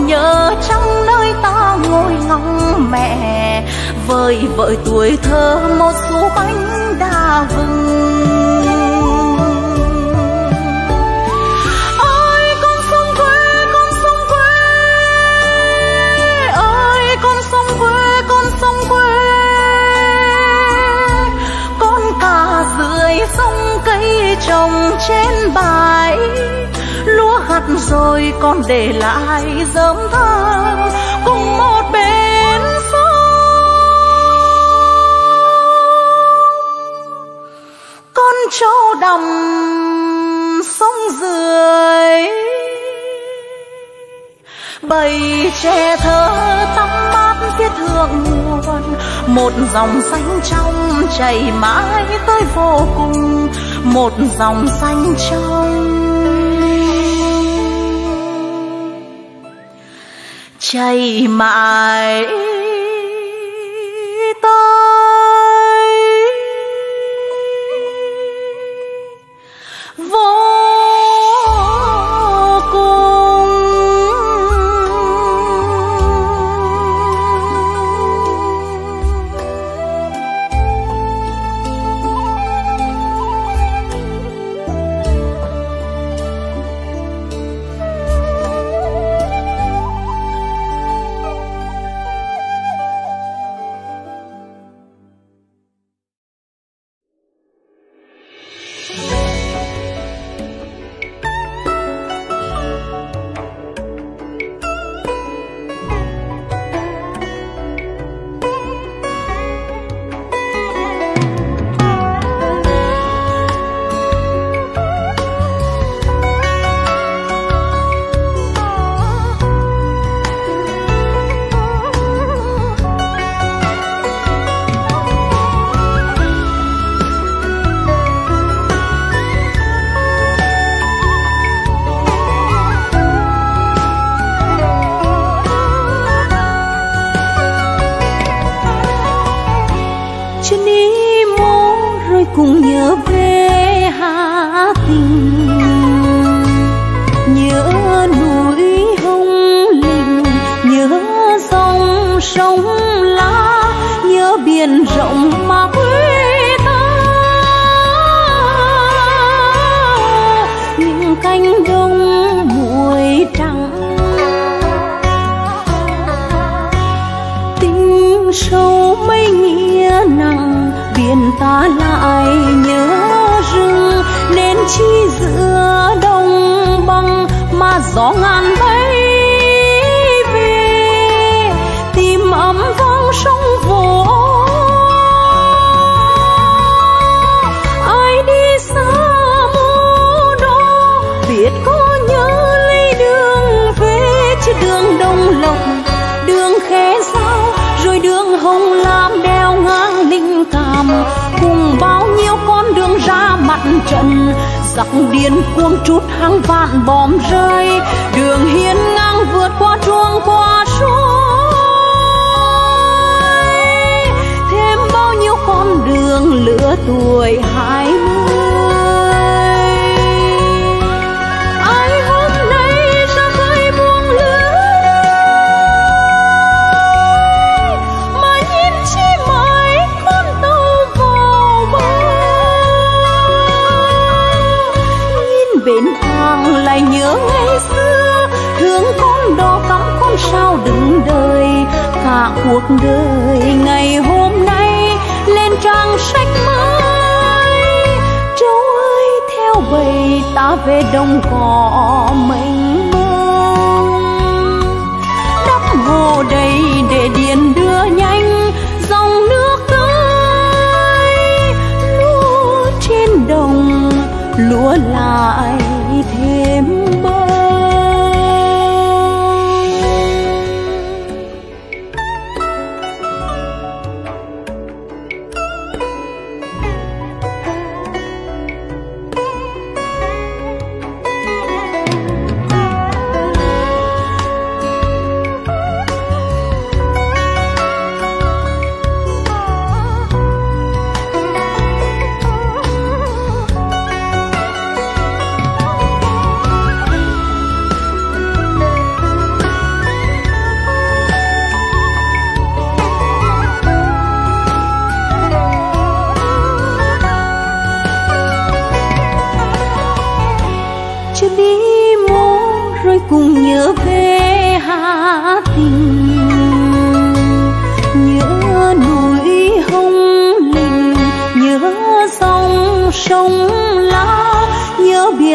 Nhớ trong nơi ta ngồi ngóng mẹ. Vời vợi tuổi thơ một xu bánh đa vừng ôi, con sông quê, con sông quê. Ơi con sông quê, con sông quê. Con cà rưỡi sông cây trồng trên bãi lúa rồi còn để lại dớm thơm cùng một bên sông con trâu đầm sông dưới, bầy tre thơ tắm mát phía thượng nguồn một dòng xanh trong chảy mãi tới vô cùng, một dòng xanh trong chạy mãi.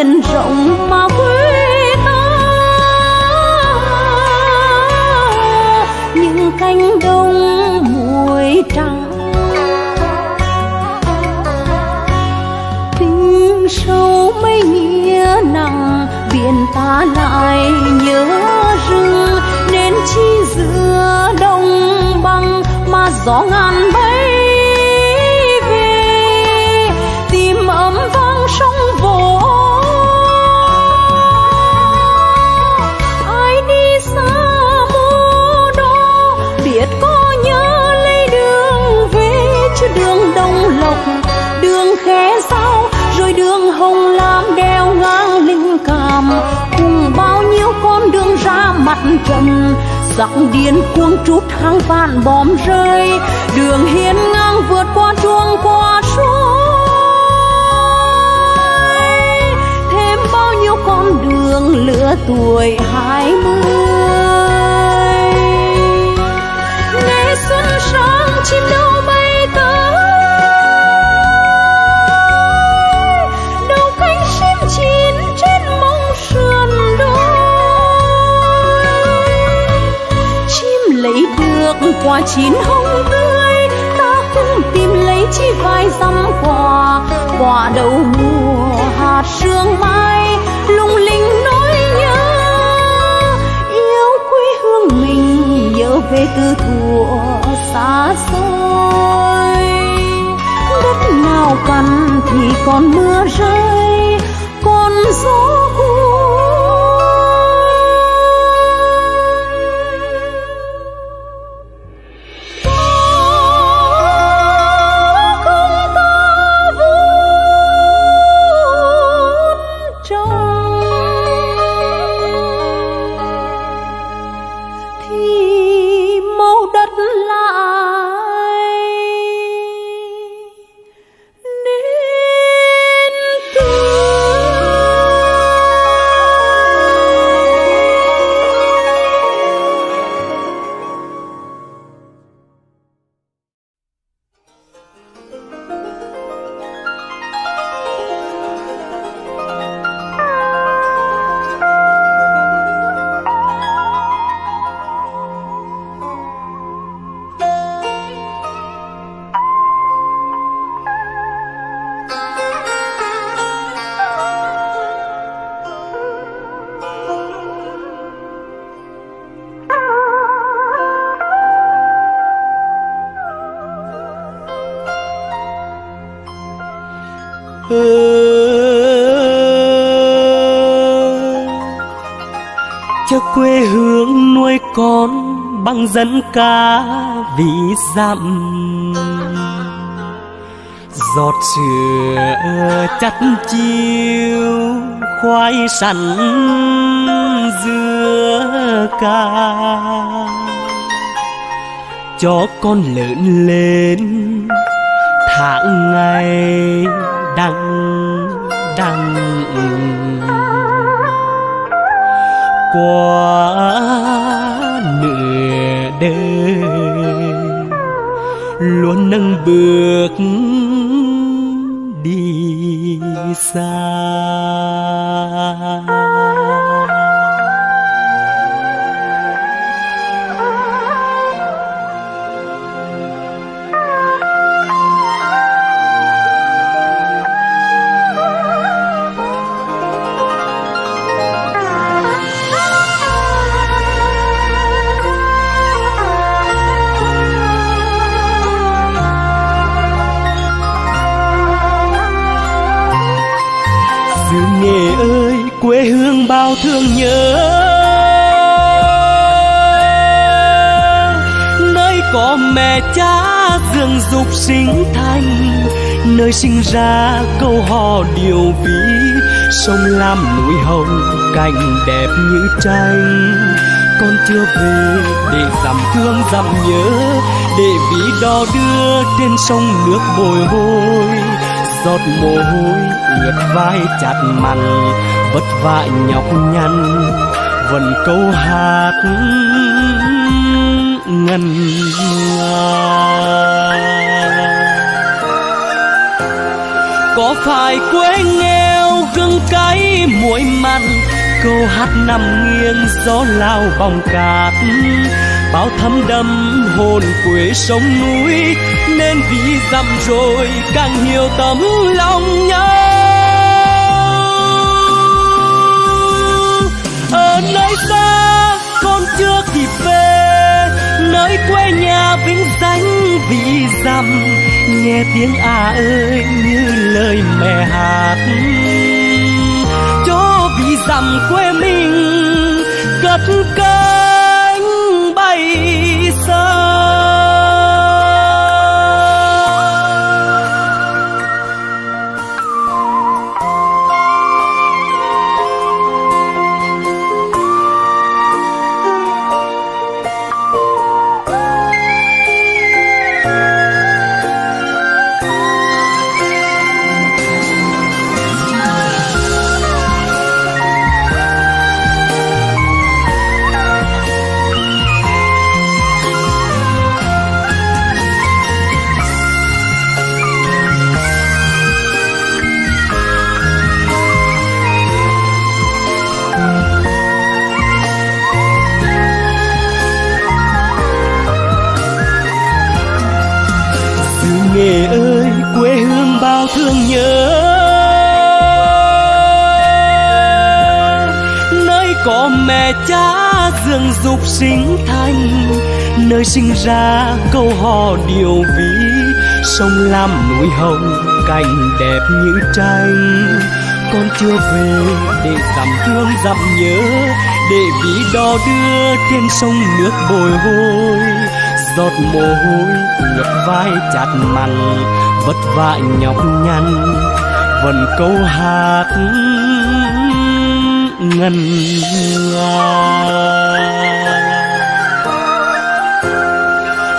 biển rộng mà quê ta. Những cánh đồng muối trắng. Tình sâu mây nghĩa nặng, biển ta lại nhớ rừng. Nên chi giữa đông băng mà gió ngàn bay mặt trần giặc điên cuồng trút hàng vạn bom rơi. Đường hiên ngang vượt qua chuông qua suối thêm bao nhiêu con đường lửa tuổi hai mươi. Ngày xuân sáng chim đâu Quà chín hồng tươi, ta cũng tìm lấy chỉ vài dăm quà. Quà đầu mùa hạt sương mai, lung linh nỗi nhớ. Yêu quê hương mình nhớ về từ thuở xa xôi. Đất nào cằn thì còn mưa rơi. Bằng dân ca vì dặm. Giọt sữa chắt chiêu, khoai sắn dưa ca. Cho con lớn lên, tháng ngày đằng đằng. Qua đời. Luôn nâng bước đi xa. Bao thương nhớ. Nơi có mẹ cha dương dục sinh thành, nơi sinh ra câu hò điều ví sông lam núi hồng cảnh đẹp như tranh. Con chưa về để dặm thương dặm nhớ, để ví đò đưa trên sông nước bồi hồi. Giọt mồ hôi ướt vai chặt mặn vất vả nhọc nhằn, vẫn câu hát ngân nga. Có phải quê nghèo gương cay muối mặn, câu hát nằm nghiêng gió lao vòng cát. Bao thấm đâm hồn quê sông núi, nên vì dặm rồi càng nhiều tấm lòng nhau. Ở nơi xa, con chưa kịp về. Nơi quê nhà vĩnh danh vì dặm nghe tiếng à ơi như lời mẹ hát. Chỗ vì dặm quê mình, cất cao dục sinh thành nơi sinh ra câu hò điều ví sông lam núi hồng, cảnh đẹp như tranh. Con chưa về để dặm thương dặm nhớ, để ví đò đưa trên sông nước bồi hồi. Giọt mồ hôi ướt vai chặt mặn, vất vả nhọc nhằn. Vẫn câu hát ngân nga.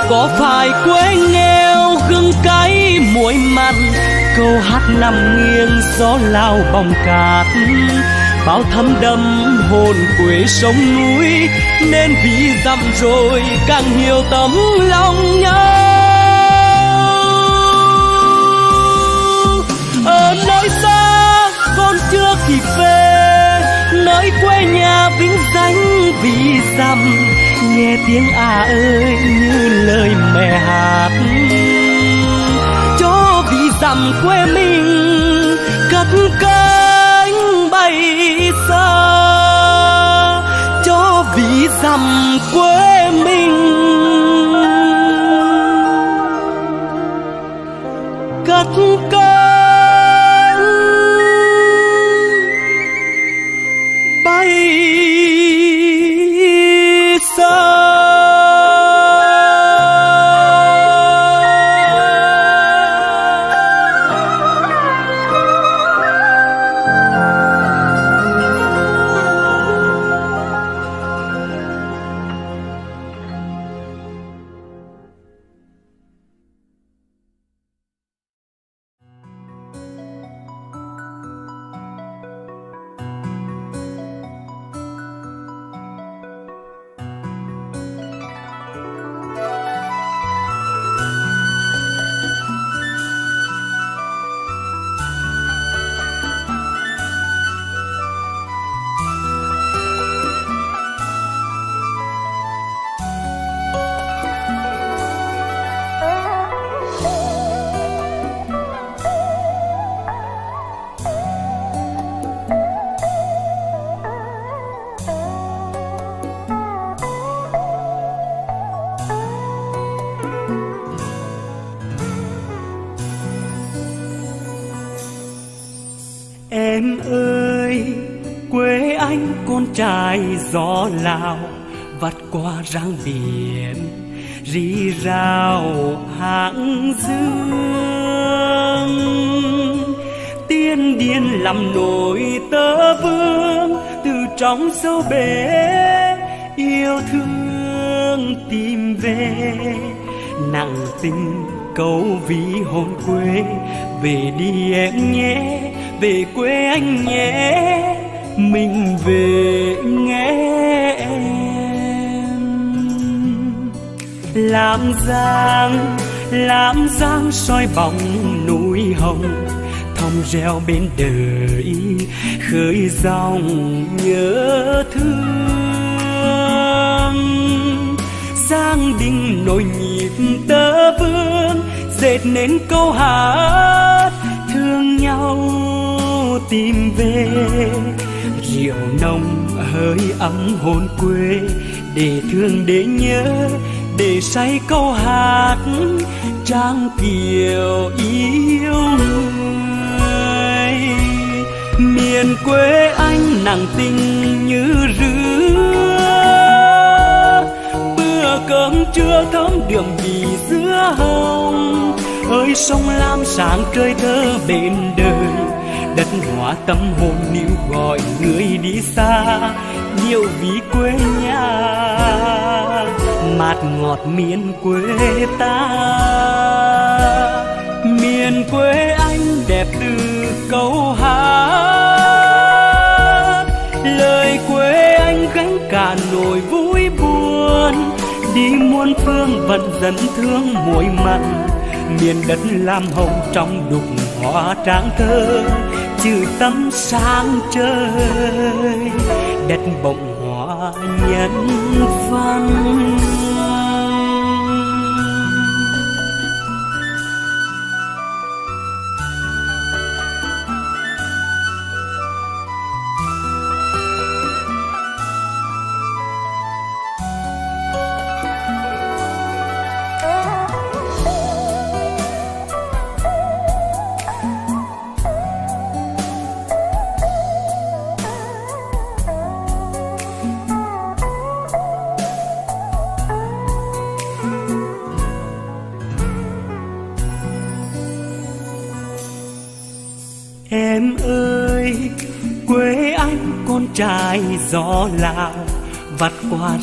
Có phải quê nghèo gương cay muối mặn, câu hát nằm nghiêng gió lao bồng cát. Bao thâm đâm hồn quê sông núi, nên vì dặm rồi càng nhiều tấm lòng nhau. Ở nơi xa, con chưa kịp về nơi quê nhà vĩnh danh vì dằm nghe tiếng à ơi như lời mẹ hát. Cho vì dặm quê mình, cất cánh bay xa. Cho vì dặm quê mình răng biển, rì rào hạng dương. Tiên điên làm nổi tơ vương, từ trong sâu bể yêu thương tìm về. Nặng tình câu ví hồn quê, về đi em nhé, về quê anh nhé. Mình giang làm giang soi bóng núi hồng thông reo bên đời, khơi dòng nhớ thương. Giang đình nổi nhịp tơ vương, dệt nên câu hát, thương nhau tìm về. Rượu nồng hơi ấm hồn quê, để thương để nhớ để say câu hát trang kiều yêu người. Miền quê anh nàng tình như rứa. Bữa cơm trưa thơm đường bì dứa hồng. Ơi, sông lam sáng trời thơ bên đời. Đất hóa tâm hồn níu gọi người đi xa. Nhiều vì quê nhà mát ngọt miền quê ta. Miền quê anh đẹp từ câu hát. Lời quê anh gánh cả nỗi vui buồn. Đi muôn phương vẫn dẫn thương muối mặn. Miền đất lam hồng trong đục hoa tráng thơ. Chữ tâm sáng trời, đất bồng hoa nhân văn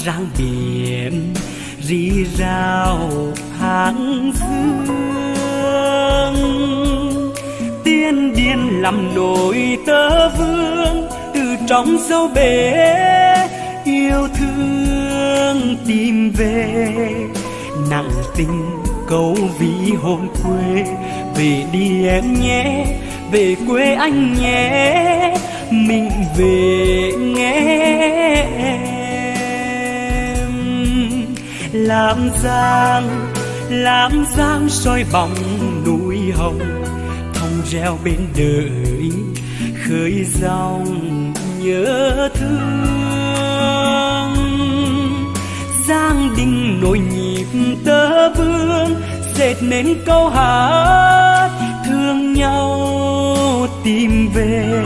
răng biển, rì rào hàng dương tiên điên làm nổi tơ vương, từ trong sâu bể yêu thương tìm về. Nặng tình câu ví hồn quê, về đi em nhé, về quê anh nhé, mình về nghe. Làm giang làm giang soi bóng núi hồng, thông reo bên đời, khơi dòng nhớ thương. Giang đình nổi nhịp tơ vương, dệt nên câu hát thương nhau tìm về.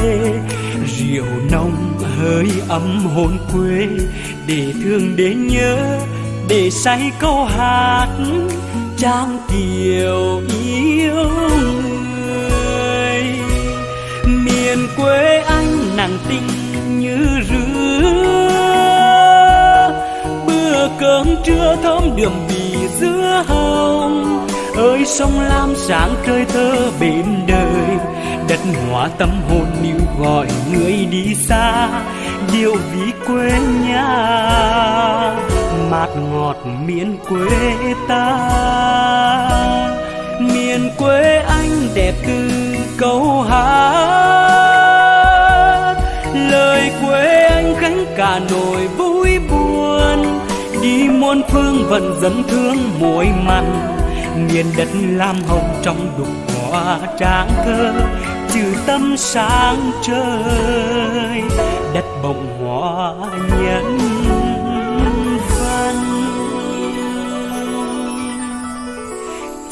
Rượu nồng hơi ấm hồn quê, để thương để nhớ để say câu hát trang kiều yêu người. Miền quê anh nàng tinh như rứa. Bữa cơm trưa thơm đường bì giữa hồng. Ơi, sông lam sáng trời thơ bên đời. Đất hóa tâm hồn níu gọi người đi xa. Điều ví quê nhà. Mát ngọt miền quê ta. Miền quê anh đẹp từ câu hát. Lời quê anh gánh cả nỗi vui buồn. Đi muôn phương vẫn dẫn thương muối mặn. Miền đất lam hồng trong đục hoa tráng thơ. Chữ tâm sáng trời, đất bồng hoa nhân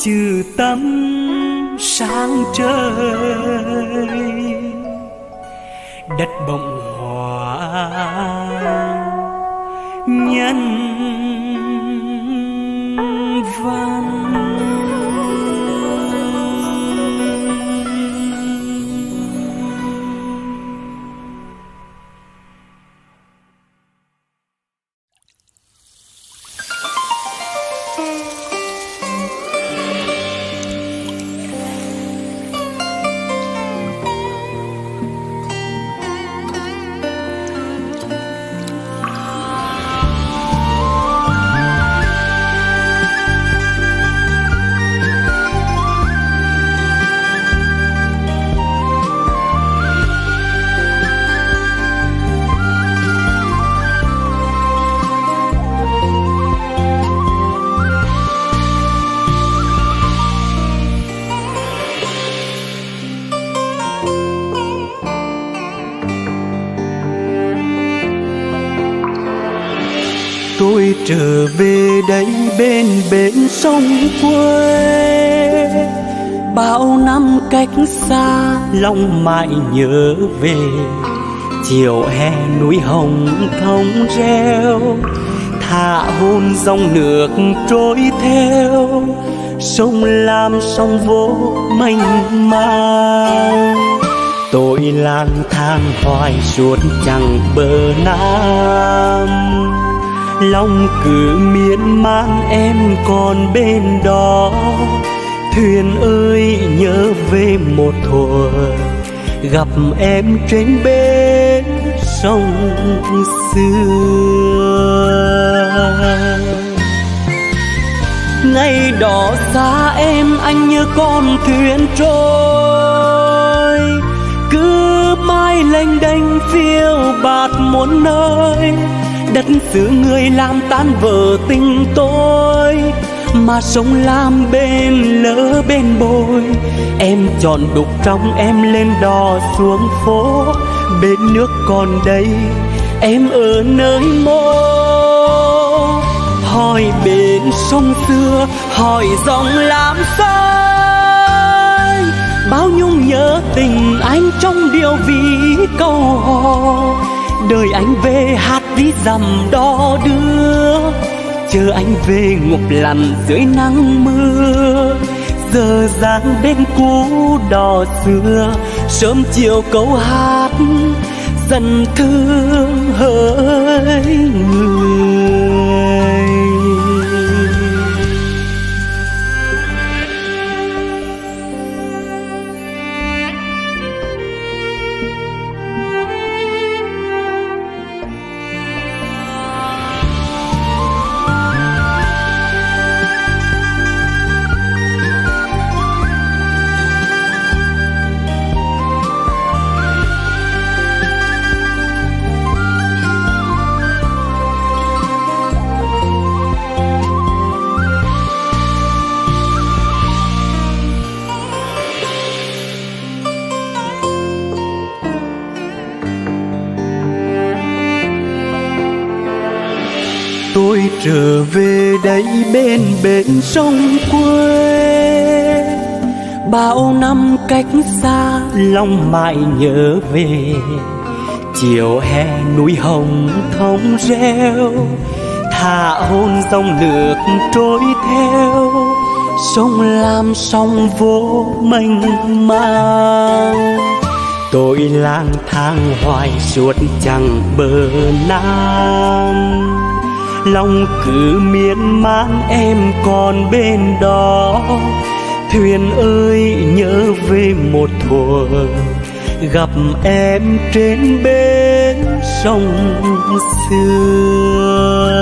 chữ tâm sáng trời. Đất bồng hòa nhân trở về đây bên bên sông quê. Bao năm cách xa, lòng mãi nhớ về. Chiều hè núi hồng thông reo, thả hôn dòng nước trôi theo. Sông lam sông vô mênh mang. Tôi lang thang hoài suốt chẳng bờ nam lòng cứ miên man em còn bên đó. Thuyền ơi, nhớ về một thuở gặp em trên bến sông xưa ngày đó xa em, anh như con thuyền trôi. Cứ mãi lênh đênh phiêu bạt muôn nơi đất xứ người làm tan vỡ tình tôi, mà sông lam bên lỡ bên bồi. Em chọn đục trong em lên đò xuống phố, bên nước còn đây em ở nơi mô. Hỏi bên sông xưa, hỏi dòng làm sao bao nhung nhớ tình anh trong điều vì câu hò. Đời anh về hát ví dặm đo đưa, chờ anh về ngục lằn dưới nắng mưa. Giờ dáng bên cũ đò xưa, sớm chiều câu hát, dần thương hỡi người. Trở về đây bên bên sông quê. Bao năm cách xa, lòng mãi nhớ về. Chiều hè núi hồng thông reo, thả hôn dòng nước trôi theo. Sông lam sông vô mênh mang. Tôi lang thang hoài suốt chẳng bờ nam lòng cứ miên man em còn bên đó. Thuyền ơi, nhớ về một thuở, gặp em trên bến sông xưa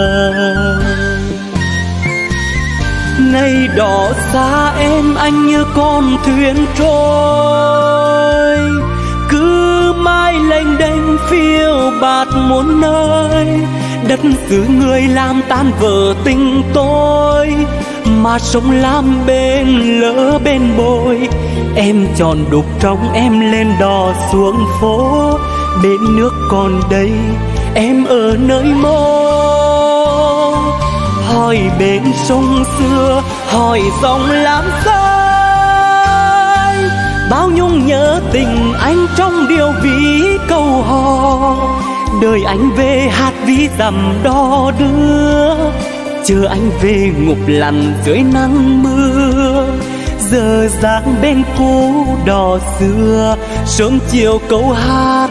nay đỏ xa em, anh như con thuyền trôi. Cứ mãi lênh đênh phiêu bạt muôn nơi đất xứ người làm tan vỡ tình tôi, mà sông lam bên lỡ bên bồi. Em tròn đục trong em lên đò xuống phố, bên nước còn đây em ở nơi mô. Hỏi bên sông xưa, hỏi dòng làm sai bao nhung nhớ tình anh trong điều ví câu hò. Đời anh về hà ví dặm đo đưa. Chờ anh về ngục lằn dưới nắng mưa. Giờ dáng bên cũ đò xưa, sớm chiều câu hát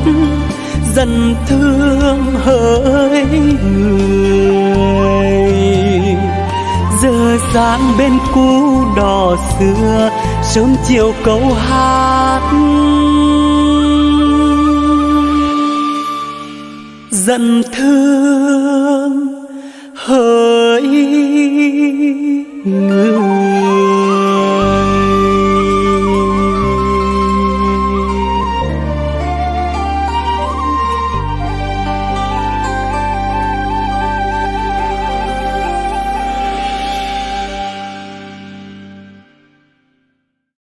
dần thương hỡi người. Giờ dáng bên cũ đò xưa, sớm chiều câu hát dần thương.